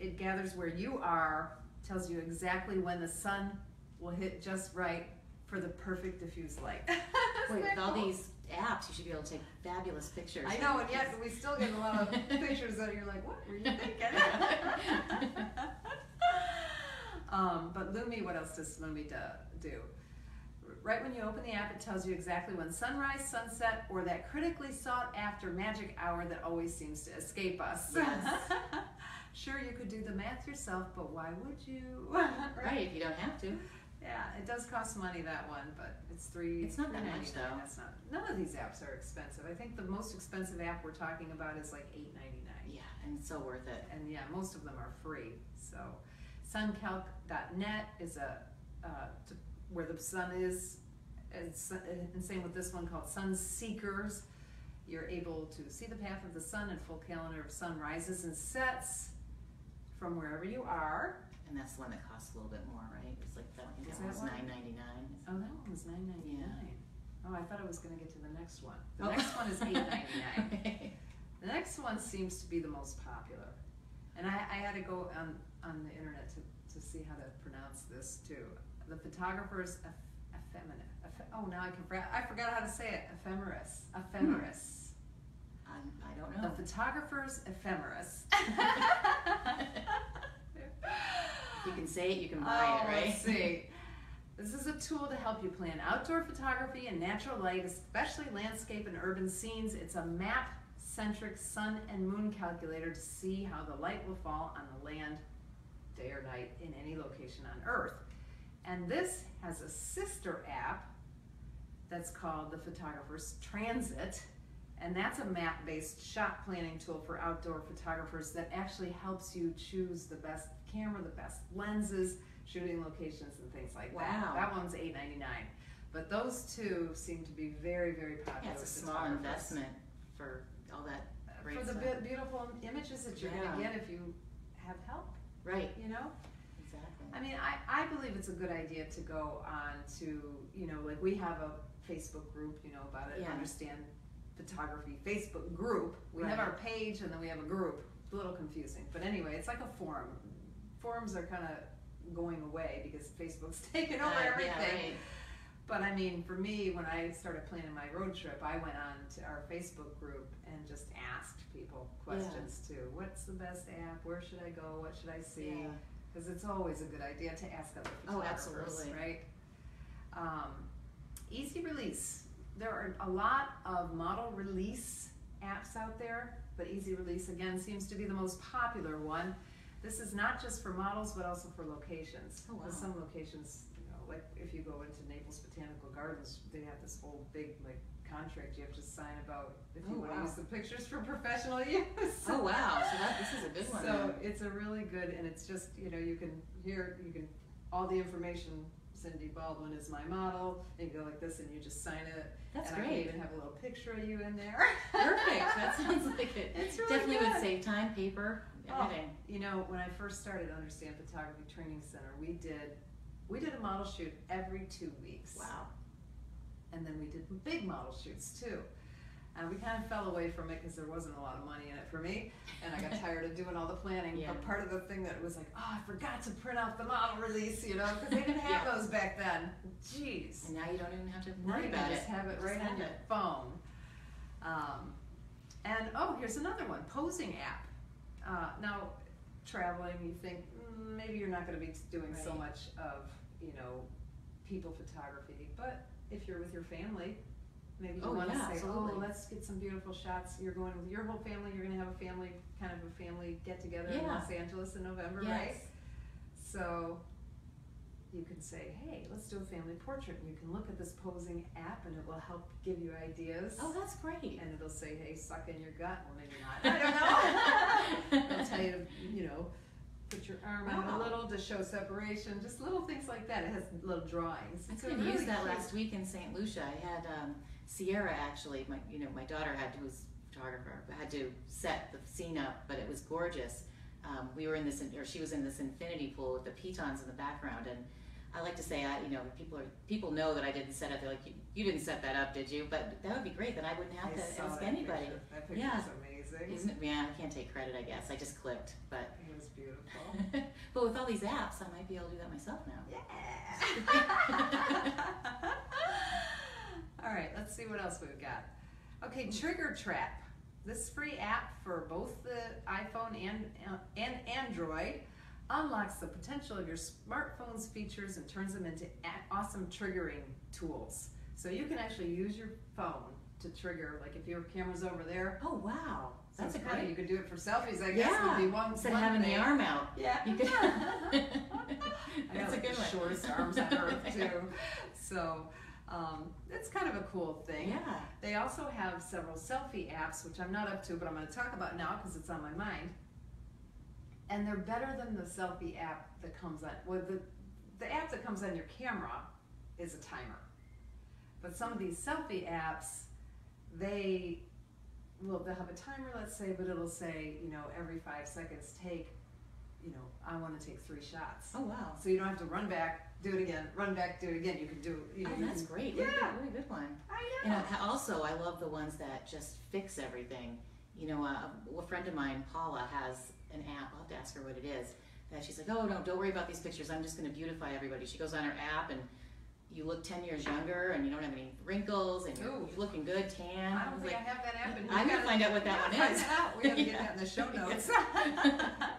it gathers where you are, tells you exactly when the sun will hit just right for the perfect diffuse light. [laughs] Wait, with all cool? these apps, you should be able to take fabulous pictures. I know, and yet we still get a lot of [laughs] pictures that you're like, what were you thinking? [laughs] um, but Lumy, what else does Lumy do? do? Right when you open the app, it tells you exactly when sunrise, sunset, or that critically sought after magic hour that always seems to escape us. Yes. Sure, you could do the math yourself, but why would you? [laughs] right, if you don't have to. Yeah, it does cost money that one, but it's three. It's not that much, though. That's not. None of these apps are expensive. I think the most expensive app we're talking about is like eight ninety nine. Yeah, and it's so worth it. And yeah, most of them are free. So, suncalc.net is a uh, to, where the sun is. And, and same with this one called Sun Seekers. You're able to see the path of the sun and full calendar of sunrises and sets from wherever you are. And that's the one that costs a little bit more, right? It's like that one, I think Is that that one's one? nine ninety nine. Oh, that one was nine ninety nine. Oh, I thought I was going to get to the next one. The Oh. next one is eight ninety nine. [laughs] [laughs] The next one seems to be the most popular, and I, I had to go on on the internet to, to see how to pronounce this too. The photographer's eph- effeminate. Eph- oh, now I can. I forgot how to say it. Ephemeris. Ephemeris. I'm, I don't The photographer's ephemeris. [laughs] [laughs] You can say it, you can buy oh, it, right? Let's see. [laughs] This is a tool to help you plan outdoor photography and natural light, especially landscape and urban scenes. It's a map centric sun and moon calculator to see how the light will fall on the land, day or night, in any location on Earth. And this has a sister app that's called the Photographer's Transit. And that's a map based shot planning tool for outdoor photographers that actually helps you choose the best camera, the best lenses, shooting locations, and things like Wow. that. That one's eight ninety nine. But those two seem to be very, very popular. Yeah, it's a small investment for all that. Uh, great For the stuff. be- beautiful images that you're Yeah. going to get if you have help, Right, you know? exactly. I mean, I, I believe it's a good idea to go on to, you know, like we have a Facebook group, you know, about it, Yeah. understand photography Facebook group. We have our page and then we have a group. It's a little confusing, but anyway, it's like a forum. Forums are kind of going away because Facebook's [laughs] taken over Uh, yeah, everything. right. But I mean, for me, when I started planning my road trip, I went on to our Facebook group and just asked people questions too. What's the best app? Where should I go? What should I see? Yeah. Because it's always a good idea to ask other people. Oh, absolutely. right? Um, easy release. There are a lot of model release apps out there, but Easy Release again seems to be the most popular one. This is not just for models, but also for locations. Oh, wow. Some locations, you know, like if you go into Naples Botanical Gardens, they have this whole big like contract you have to sign about if you Oh, want to wow. use the pictures for [laughs] professional use. Oh wow, so that, this is a good one So it's a really good, and it's just, you know, you can hear, you can, all the information, Cindy Baldwin is my model, and you go like this and you just sign it. That's and I can great. even have a little picture of you in there. Perfect, that [laughs] sounds like it. It's really Definitely good. would save time, paper, Oh, everything. You know, when I first started Understand Photography Training Center, we did, we did a model shoot every two weeks. Wow. And then we did big model shoots too. And we kind of fell away from it because there wasn't a lot of money in it for me, and I got [laughs] tired of doing all the planning. Yeah. But part of the thing that was like, oh, I forgot to print out the model release, you know, because they didn't have Yeah. those back then. Jeez. And now you don't even have to worry you about can it. just have it Just right on your it. phone. Um, and oh, here's another one: posing app. Uh, now, traveling, you think mm, maybe you're not going to be doing so much of you know people photography, but if you're with your family, maybe you Oh, want to yeah, say, absolutely. "Oh, let's get some beautiful shots." You're going with your whole family. You're going to have a family kind of a family get together in Yeah. Los Angeles in November, Yes. right? So you can say, hey, let's do a family portrait. And you can look at this posing app and it will help give you ideas. Oh, that's great. And it'll say, hey, suck in your gut. Well, maybe not. [laughs] I don't know. it'll tell you to, [laughs] you know, put your arm out Wow. a little to show separation. Just little things like that. It has little drawings. I It's could really used that cute- last week in St. Lucia. I had um, Sierra actually, my you know my daughter had who's a photographer had to set the scene up, but it was gorgeous. Um, we were in this, or she was in this infinity pool with the pitons in the background, and I like to say, I you know people are people know that I didn't set it. They're like, you, you didn't set that up, did you? But that would be great. Then I wouldn't have I to ask anybody. Picture. That picture's Yeah. amazing. Isn't it? Yeah, I can't take credit. I guess I just clicked, but It was beautiful. [laughs] but with all these apps, I might be able to do that myself now. Yeah. All right, let's see what else we've got. Okay, Trigger Trap. This free app for both the iPhone and uh, and Android unlocks the potential of your smartphone's features and turns them into awesome triggering tools. So you can actually use your phone to trigger, like if your camera's over there. Oh wow, so that's a great. You could do it for selfies, I guess. Yeah, Would be one, Instead of having thing. the arm out. [laughs] Yeah. You could. [laughs] [laughs] I That's have a good the one. shortest arms on earth too. So um, it's kind of a cool thing. Yeah. They also have several selfie apps, which I'm not up to, but I'm going to talk about now because it's on my mind. And they're better than the selfie app that comes on. Well, the the app that comes on your camera is a timer, but some of these selfie apps, they well, they'll have a timer, let's say, but it'll say, you know, every five seconds, take, you know, I want to take three shots. Oh wow. So you don't have to run back, do it again, run back, do it again. You can do, you know, Oh, you that's can- great. Yeah. Really good, really good one. I You know. also I love the ones that just fix everything. You know, uh, a friend of mine, Paula, has an app. I'll have to ask her what it is. That she's like, oh no, don't worry about these pictures. I'm just going to beautify everybody. She goes on her app and you look 10 years younger and you don't have any wrinkles and you're, Ooh. looking good, tan. I don't was think like, I have that app. And I'm gonna find out what that one is. out. We gotta get Yeah. that in the show [laughs] notes. [laughs]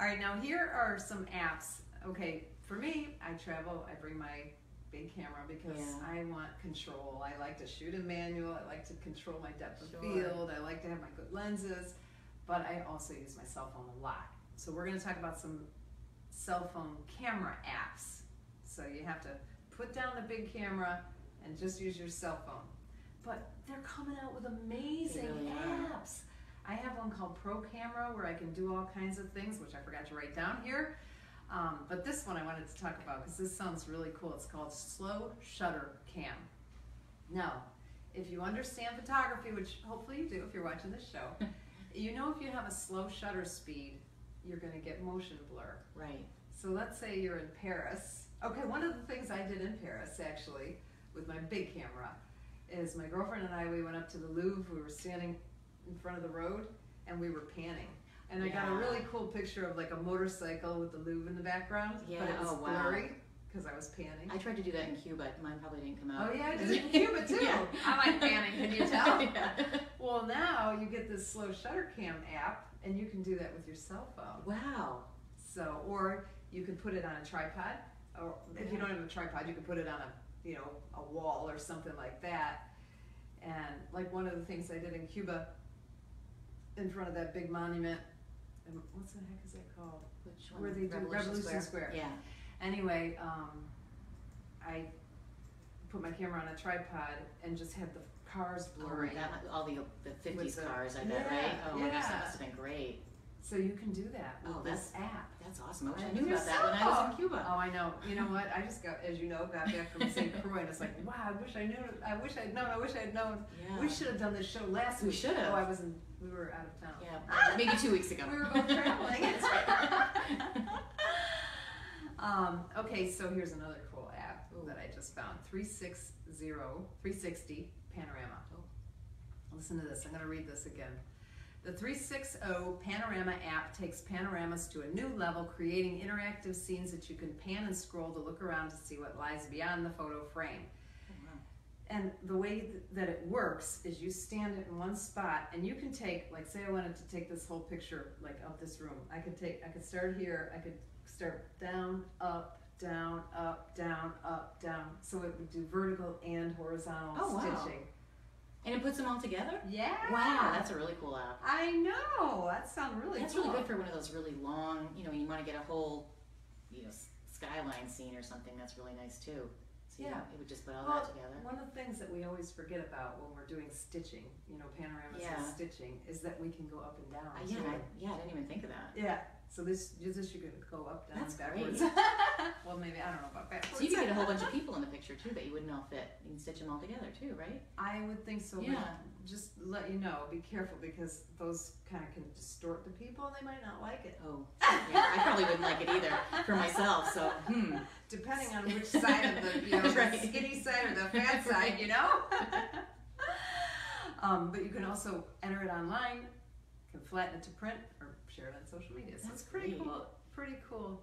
All right, now here are some apps. Okay, for me, I travel. I bring my big camera because Yeah. I want control. I like to shoot in manual. I like to control my depth of field. I like to have my good lenses, but I also use my cell phone a lot. So we're going to talk about some cell phone camera apps. So you have to put down the big camera and just use your cell phone. But they're coming out with amazing apps. I have one called Pro Camera where I can do all kinds of things, which I forgot to write down here. Um, but this one I wanted to talk about because this sounds really cool. It's called Slow Shutter Cam. Now, if you understand photography, which hopefully you do if you're watching this show, [laughs] you know if you have a slow shutter speed, you're going to get motion blur. right. So let's say you're in Paris. Okay, one of the things I did in Paris actually with my big camera is my girlfriend and I we went up to the Louvre. We were standing in front of the road and we were panning. And I got a Yeah. really cool picture of like a motorcycle with the Louvre in the background, Yeah, but it was oh, wow. blurry because I was panning. I tried to do that in Cuba. Mine probably didn't come out. Oh yeah, I did [laughs] it in Cuba too. Yeah. I like panning. Can you tell? [laughs] Yeah. Well, now you get this slow shutter cam app, and you can do that with your cell phone. Wow. So, or you can put it on a tripod, or if you don't have a tripod, you can put it on a, you know, a wall or something like that. And like one of the things I did in Cuba, in front of that big monument, and what's the heck is that called? Which one? Where they do Revolution Square. Yeah. Anyway, um, I put my camera on a tripod and just had the cars Oh, blurring. that, all the the fifties cars, I bet, Yeah, right? Oh my gosh, that must have been great. So you can do that with Oh, this app. That's awesome. I wish I knew about that when I was in. Cuba. Oh, I know. You know what? I just got, as you know, got back from [laughs] St. Croix, and it's like, wow, I wish I knew. I wish I'd known. I wish I'd known. Yeah. We should have done this show last We week. should have. Oh, I wasn't, We were out of town. Yeah, [laughs] maybe two weeks ago. We were both traveling. That's right. [laughs] um, okay, so here's another cool app Ooh. that I just found: 360, 360 panorama. Oh. Listen to this. I'm going to read this again. The 360 Panorama app takes panoramas to a new level, creating interactive scenes that you can pan and scroll to look around to see what lies beyond the photo frame. Oh, wow. And the way that it works is you stand it in one spot and you can take, like, say I wanted to take this whole picture, like, of this room. I could take, I could start here, I could start down, up, down, up, down, up, down. So it would do vertical and horizontal Oh, wow. stitching. And it puts them all together? Yeah. Wow, that's a really cool app. I know. That sounds really That's cool. really good for one of those really long, you know, you want to get a whole, you know, skyline scene or something. That's really nice too. So yeah, Yeah. it would just put all Well, that together. One of the things that we always forget about when we're doing stitching, you know, panoramas Yeah. and stitching, is that we can go up and down. Uh, yeah. I, yeah, I didn't even think of that. Yeah. So this, this you can go up, down, That's backwards. great. [laughs] well, maybe I don't know about backwards. So you could get a whole bunch of [laughs] people in the picture too that you wouldn't all fit. You can stitch them all together too, right? I would think so. but Yeah. Just let you know, be careful because those kind of can distort the people. and They might not like it, Oh, yeah, I probably wouldn't like it either for myself. So, hmm. depending on which side of the, you [laughs] know, Right. the skinny side or the fat side, you know. um, but you can also enter it online, You can flatten it to print, or share it on social media. So That's it's pretty great. cool. Pretty cool.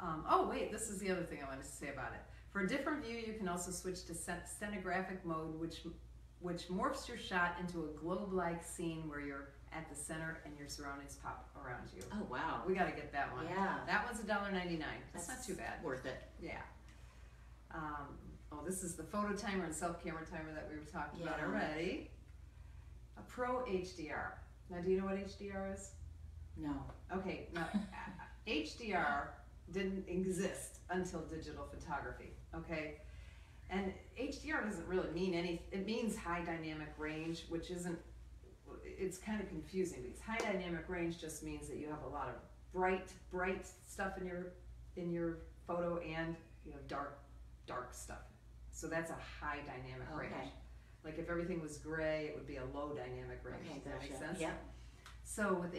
Um, oh wait, this is the other thing I wanted to say about it. For a different view, you can also switch to stereographic mode, which which morphs your shot into a globe-like scene where you're at the center and your surroundings pop around you. Oh wow. We got to get that one. Yeah. That one's a dollar ninety-nine. That's, not too bad. Worth it. Yeah. Um, oh, this is the photo timer and self camera timer that we were talking about already. A Pro HDR. Now, do you know what HDR is? No. Okay, now uh, uh, HDR didn't exist until digital photography. Okay, and HDR doesn't really mean any. It means high dynamic range, which isn't. It's kind of confusing because high dynamic range just means that you have a lot of bright, bright stuff in your in your photo, and you have dark, dark stuff. So that's a high dynamic Okay. range. Like if everything was gray, it would be a low dynamic range. Okay, Does that make sense? Yeah. So with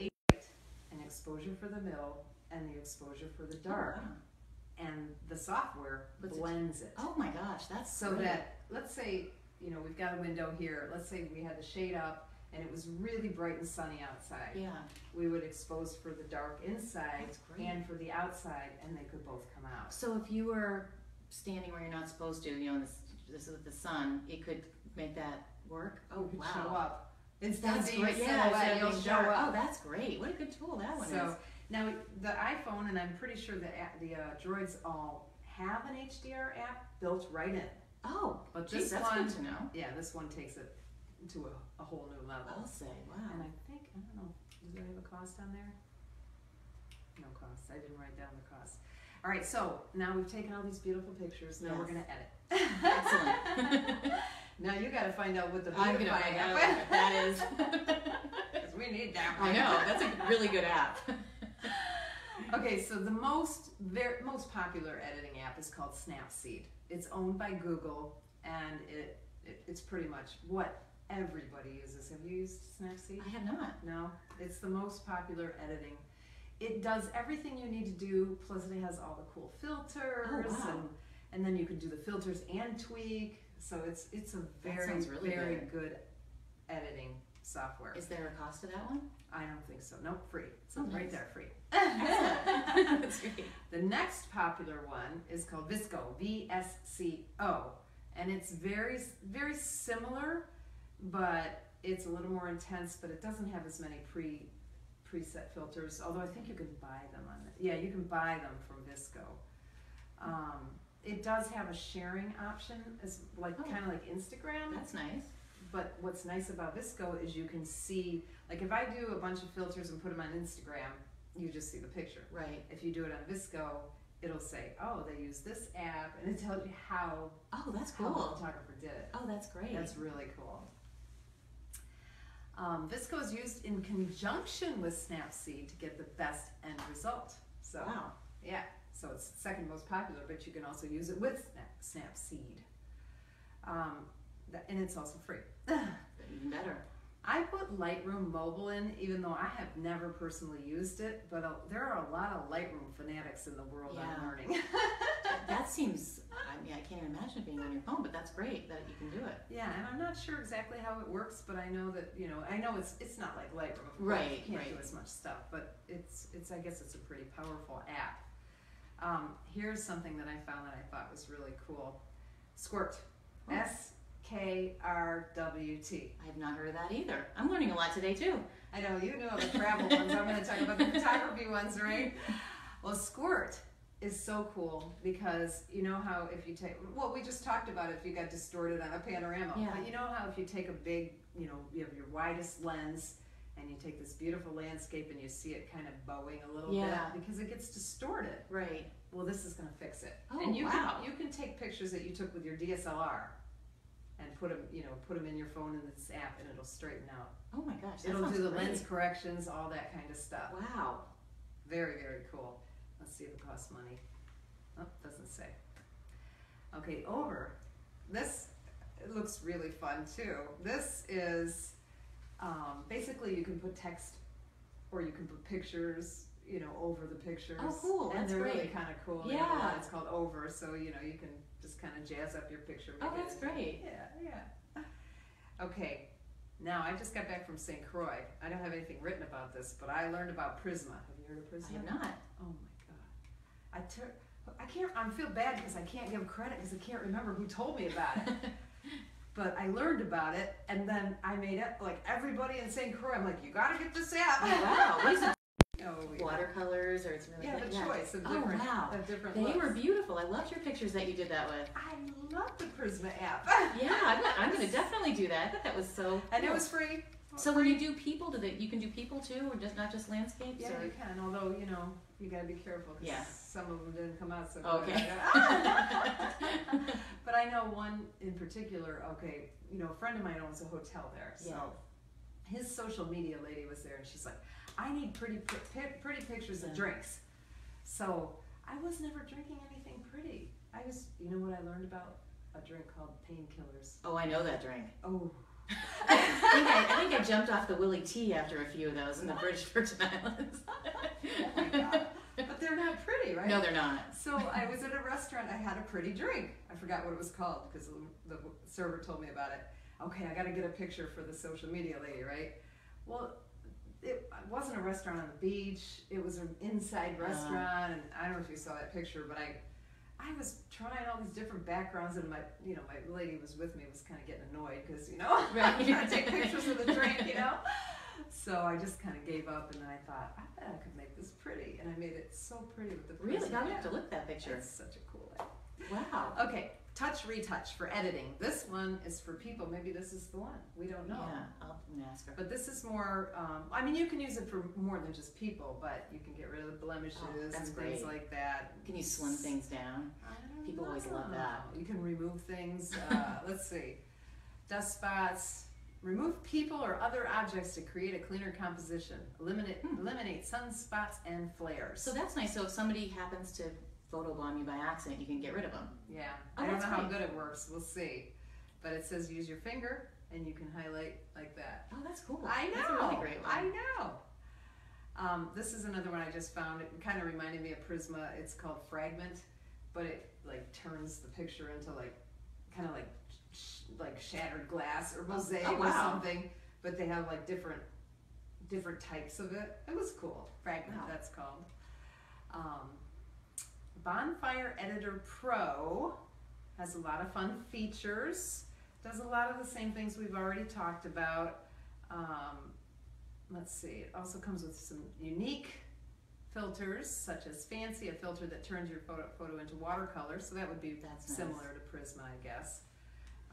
an exposure for the middle and the exposure for the Oh, dark, wow. and the software Puts blends it. Oh my gosh, that's So great. that let's say you know we've got a window here. Let's say we had the shade up and it was really bright and sunny outside. Yeah. We would expose for the dark inside and for the outside, and they could both come out. So if you were standing where you're not supposed to, you know, this this is with the sun, it could make that work. Oh wow. show up instead That's of being great. a Yeah, silhouette. of you'll show dark. up. Oh, that's great. What a good tool that one So is. now the iPhone and I'm pretty sure the the uh, Droids all have an HDR app built right in. Oh, But geez, this that's one, to know. yeah, this one takes it to a, a whole new level. I'll say, wow. And I think I don't know, does it have a cost on there? No cost. I didn't write down the cost. All right, so now we've taken all these beautiful pictures. Now we're gonna edit. Excellent. [laughs] now you got to find out what the I'm gonna beautifying find out what that is. because [laughs] [laughs] we need that One. I know that's a really good app. Okay, so the most very most popular editing app is called Snapseed. It's owned by Google, and it, it it's pretty much what everybody uses. Have you used Snapseed? I have not. No, it's the most popular editing. It does everything you need to do, plus it has all the cool oh, filters, Oh, wow. and and then you can do the filters and tweak. So it's it's a very really very good. editing software. Is there a cost to that one? I don't think so. Nope, free. So Oh, right nice. there, free. [laughs] That's great. The next popular one is called Visco, V S C O, and it's very very similar, but it's a little more intense. But it doesn't have as many pre preset filters. Although I think you can buy them on it. Yeah, you can buy them from Visco. Um, it does have a sharing option, as like Oh. kind of like Instagram. That's nice. But what's nice about Visco is you can see, like if I do a bunch of filters and put them on Instagram, you just see the picture. Right. If you do it on Visco, it'll say, oh, they use this app, and it tells you how, Oh, that's how the cool. photographer did it. Oh, that's great. That's really cool. Um, Visco is used in conjunction with Snapseed to get the best end result. So, wow. yeah, so it's second most popular, but you can also use it with Snap, Snapseed. Um, that, and it's also free. Even better. I put Lightroom Mobile in, even though I have never personally used it, but uh, there are a lot of Lightroom fanatics in the world I'm learning. [laughs] That seems. I mean, I can't even imagine it being on your phone, but that's great that you can do it. Yeah, and I'm not sure exactly how it works, but I know that you know I know it's it's not like Lightroom. Right, You can't do as much stuff, but it's it's I guess it's a pretty powerful app. Um, here's something that I found that I thought was really cool. Squirt. Oh. S K R W T. I have not heard of that either. I'm learning a lot today too. I know you know the travel ones. I'm going to talk about the photography ones, right? Well, Squirt is so cool because you know how if you take well, we just talked about if you got distorted on a panorama, Yeah. but you know how if you take a big, you know, you have your widest lens and you take this beautiful landscape and you see it kind of bowing a little Yeah. bit because it gets distorted. Right. Well, this is going to fix it. Oh, and you wow. can you can take pictures that you took with your DSLR and put them, you know, put them in your phone in this app and it'll straighten out. Oh my gosh. That It'll sounds do the great. lens corrections, all that kind of stuff. Wow. Very, very cool. Let's see if it costs money. Oh, doesn't say. Okay, over. This it looks really fun too. This is um, basically you can put text or you can put pictures, you know, over the pictures. Oh, cool. And That's they're really kind of cool. They have a lot. Yeah. It's called over, so you know you can just kind of jazz up your picture. Oh, make it- that's great. Yeah, yeah. Okay, now I just got back from St. Croix. I don't have anything written about this, but I learned about Prisma. Have you heard of Prisma? I have not. Oh my god. I took. I can't. I feel bad because I can't give credit because I can't remember who told me about it. [laughs] but I learned about it, and then I made it like everybody in St. Croix. I'm like, you got to get this app. Oh wow. What is it? Oh. Watercolors or it's really Yeah, good? the choice of Oh, different, wow. of different They looks. were beautiful. I loved your pictures that you did that with. I love the Prisma app. [laughs] Yeah, I'm, gonna- I'm gonna definitely do that. I thought that was so. [laughs] And it cool. was free. So when you do people, do that you can do people too, or just not just landscapes? Yeah, or? you can. Although you know, you got to be careful because Yeah. some of them didn't come out so good. Okay. [laughs] but I know one in particular. Okay, you know, a friend of mine owns a hotel there, so Yeah. his social media lady was there, and she's like, "I need pretty, pretty pictures of drinks." So I was never drinking anything pretty. I was, you know, what I learned about a drink called painkillers. Oh, I know that drink. Oh, [laughs] I think I, I think I jumped off the Willy T after a few of those in the British [laughs] Virgin Islands. oh my god! but they're not pretty, right? No, they're not. So I was at a restaurant. I had a pretty drink. I forgot what it was called because the, the server told me about it. Okay, I got to get a picture for the social media lady, right? Well, it wasn't a restaurant on the beach. It was an inside Uh. restaurant, and I don't know if you saw that picture, but I, I was trying all these different backgrounds, and my, you know, my lady was with me was kind of getting annoyed because you know, Right. [laughs] I'm trying to take pictures of the drink, you know. [laughs] So I just kind of gave up, and then I thought, I bet I could make this pretty, and I made it so pretty with the Really? Now Yeah. have to look at that picture. It's such a cool. Wow. Okay, touch retouch for editing. This one is for people. Maybe this is the one. We don't know. Yeah, I'll ask her. But this is more. Um, I mean, you can use it for more than just people, but you can get rid of the blemishes Oh, and things great. like that. Can you slim things down? I don't People always love that. You can remove things. Uh, [laughs] let's see, dust spots. Remove people or other objects to create a cleaner composition. Eliminate Hmm. eliminate sunspots and flares. So that's nice. So if somebody happens to photobomb you by accident, you can get rid of them. Yeah, Oh, I don't know that's how good it works. We'll see. But it says use your finger and you can highlight like that. Oh, that's cool. I know. That's a really great one. I know. Um, this is another one I just found. It kind of reminded me of Prisma. It's called Fragment, but it like turns the picture into like kind of like sh- like shattered glass or mosaic oh, or something. But they have like different different types of it. It was cool. Fragment, Wow. that's called. Um, Bonfire Editor Pro has a lot of fun features. Does a lot of the same things we've already talked about. Um, let's see. It also comes with some unique filters, such as Fancy, a filter that turns your photo, photo into watercolor. So that would be That's nice. similar to Prisma, I guess.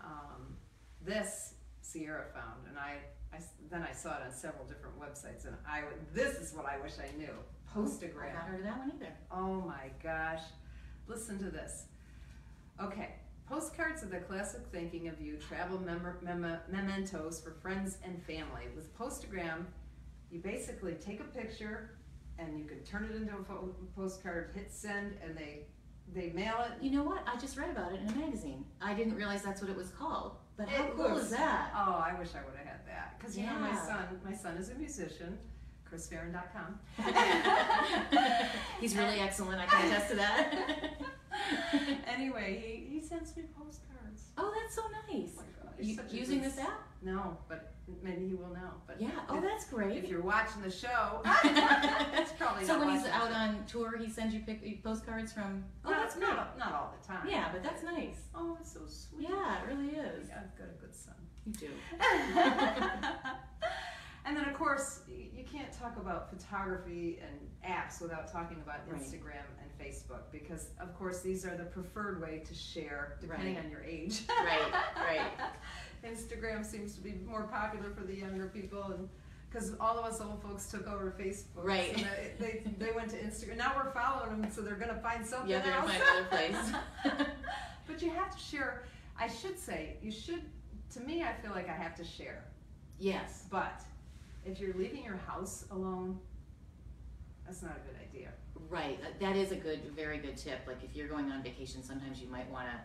Um, this Sierra found, and I, I then I saw it on several different websites, and I this is what I wish I knew. I've Postagram. not heard of that one either. Oh my gosh. Listen to this. Okay. Postcards of the classic thinking of you, travel mem- mem- mementos for friends and family. With Postagram, you basically take a picture and you can turn it into a postcard, hit send, and they they mail it. You know what? I just read about it in a magazine. I didn't realize that's what it was called. But how It cool looks- is that? Oh, I wish I would have had that. Because you know my son, my son is a musician, chrisfarren.com. [laughs] He's really excellent. I can attest to that. [laughs] anyway, he, he sends me postcards. Oh, that's so nice. Oh my God, You, using this app? No, but maybe he will now. But Yeah. Oh, if, that's great. if you're watching the show, [laughs] it's probably so not when he's out the on tour, he sends you pic- postcards from. Oh, show. that's not, great. not, not all the time. Yeah, but that's nice. Oh, it's so sweet. Yeah, it really is. Yeah, I've got a good son. You do. And then, of course, you can't talk about photography and apps without talking about Right. Instagram and Facebook because, of course, these are the preferred way to share depending Right. on your age. Right, right. [laughs] Instagram seems to be more popular for the younger people and because all of us old folks took over Facebook. Right. So they, they, they went to Instagram. Now we're following them, so they're going to find something Yeah, they're else. another place. [laughs] [laughs] but you have to share. I should say, you should, to me, I feel like I have to share. yes. But if you're leaving your house alone, that's not a good idea. Right. That- That is a good, very good tip. Like if you're going on vacation, sometimes you might want to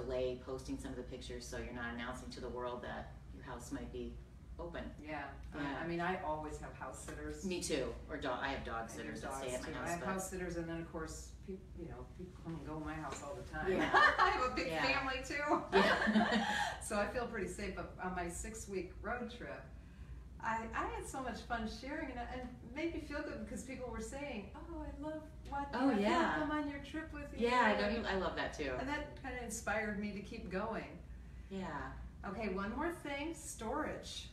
delay posting some of the pictures so you're not announcing to the world that your house might be open. Yeah. Yeah. I, mean, I always have house sitters. Me too. Or dog. I have dog sitters that stay at my too. house. I have house sitters, and then of course, people, you know, people come and go to my house all the time. Yeah. [laughs] I have a big Yeah. family too. Yeah. [laughs] so I feel pretty safe. But on my six-week road trip, I, I had so much fun sharing, and, it- and made me feel good because people were saying, "Oh, I love watching. Oh, like yeah. I'm on your trip with you." yeah, I, don't, I love that too. And that kind of inspired me to keep going. Yeah. Okay, one more thing storage.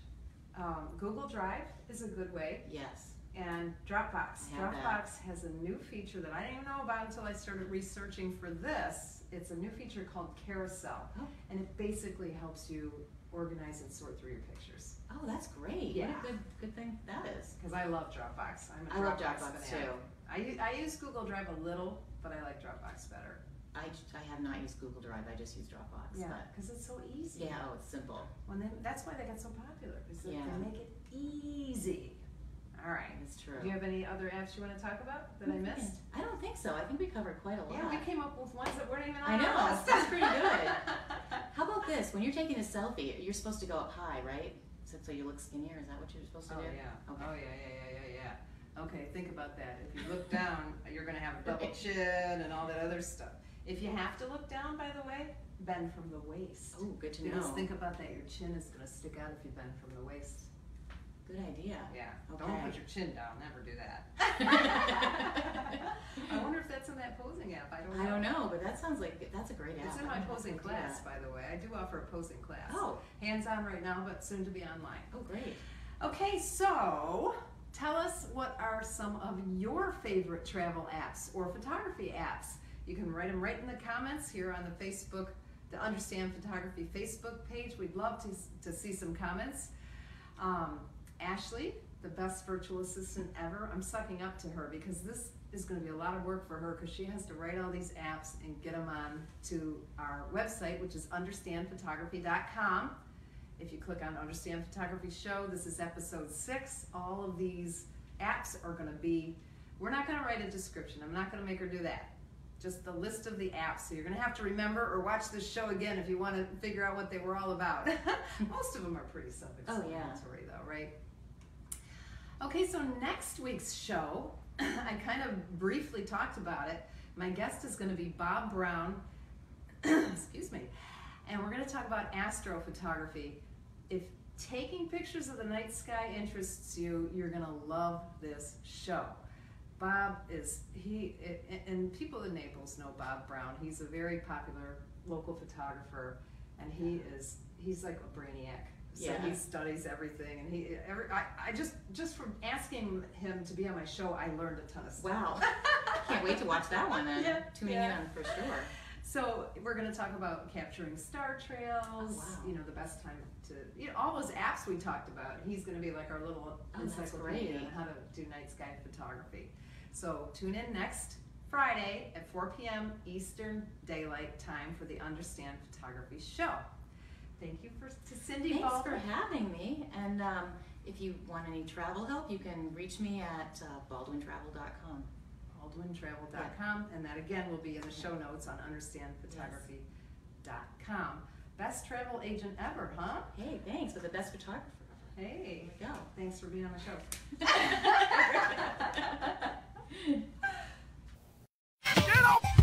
Um, Google Drive is a good way, Yes. and Dropbox. Have that. Dropbox has a new feature that I didn't even know about until I started researching for this. It's a new feature called Carousel, Oh. and it basically helps you organize and sort through your pictures. Oh, that's great. Yeah. What a good, good thing that is. Because I love Dropbox. I'm a I love Dropbox Dropbox fanatic. too. I, u- I use Google Drive a little, but I like Dropbox better. I, I have not used Google Drive. I just use Dropbox. Yeah, But because it's so easy. yeah. Oh, it's simple. When they, that's why they got so popular. Because Yeah. they make it easy. All right. It's true. Do you have any other apps you want to talk about that I missed? I don't think so. I think we covered quite a lot. Yeah, we came up with ones that weren't even on I know, our list. that's pretty good. [laughs] How about this? When you're taking a selfie, you're supposed to go up high, right? So, so you look skinnier. Is that what you're supposed to do? oh do? yeah. Oh, okay. Oh yeah, yeah, yeah, yeah, yeah. Okay, think about that. If you look down, you're gonna have a double [laughs] chin and all that other stuff. If you have to look down, by the way, bend from the waist. Oh, good to Because know. think about that. Your chin is gonna stick out if you bend from the waist. Good idea. Yeah. Don't put your chin down. Never do that. [laughs] I wonder if that's in that posing app. I don't know. I don't know, but that sounds like that's a great app. It's in my gonna have to posing do class, by the way. I do offer a posing class. Oh, Hands on right now, but soon to be online. oh, great. Okay, so tell us what are some of your favorite travel apps or photography apps. You can write them right in the comments here on the Facebook, the Understand Photography Facebook page. We'd love to, to see some comments. Um, Ashley, the best virtual assistant ever. I'm sucking up to her because this is going to be a lot of work for her because she has to write all these apps and get them on to our website, which is understandphotography.com. If you click on Understand Photography Show, this is episode six. All of these apps are going to be, we're not going to write a description. I'm not going to make her do that. Just the list of the apps. So you're going to have to remember or watch this show again if you want to figure out what they were all about. [laughs] Most of them are pretty self explanatory, oh, though, right? Okay, so next week's show, [clears throat] I kind of briefly talked about it. My guest is going to be Bob Brown. [clears throat] Excuse me. And we're going to talk about astrophotography. If taking pictures of the night sky interests you, you're going to love this show. Bob is he and people in Naples know Bob Brown. He's a very popular local photographer, and he is he's like a brainiac. So Yeah. he studies everything, and he every I, I just just from asking him to be on my show, I learned a ton of stuff. Wow. Can't wait to watch that one then. [laughs] Yeah, Tuning yeah. in on for sure. So we're going to talk about capturing star trails. Oh, wow. You know the best time to you know all those apps we talked about. He's going to be like our little Oh, encyclopedia on how to do night sky photography. So tune in next Friday at 4 p.m. Eastern Daylight Time for the Understand Photography Show. Thank you for to Cindy Thanks Baldwin. for having me. And um, if you want any travel help, you can reach me at uh, baldwintravel.com. BaldwinTravel.com, and that again will be in the show notes on UnderstandPhotography.com. Best travel agent ever, huh? Hey, thanks for the best photographer ever. Hey, There we thanks for being on the show. [laughs] [laughs] go.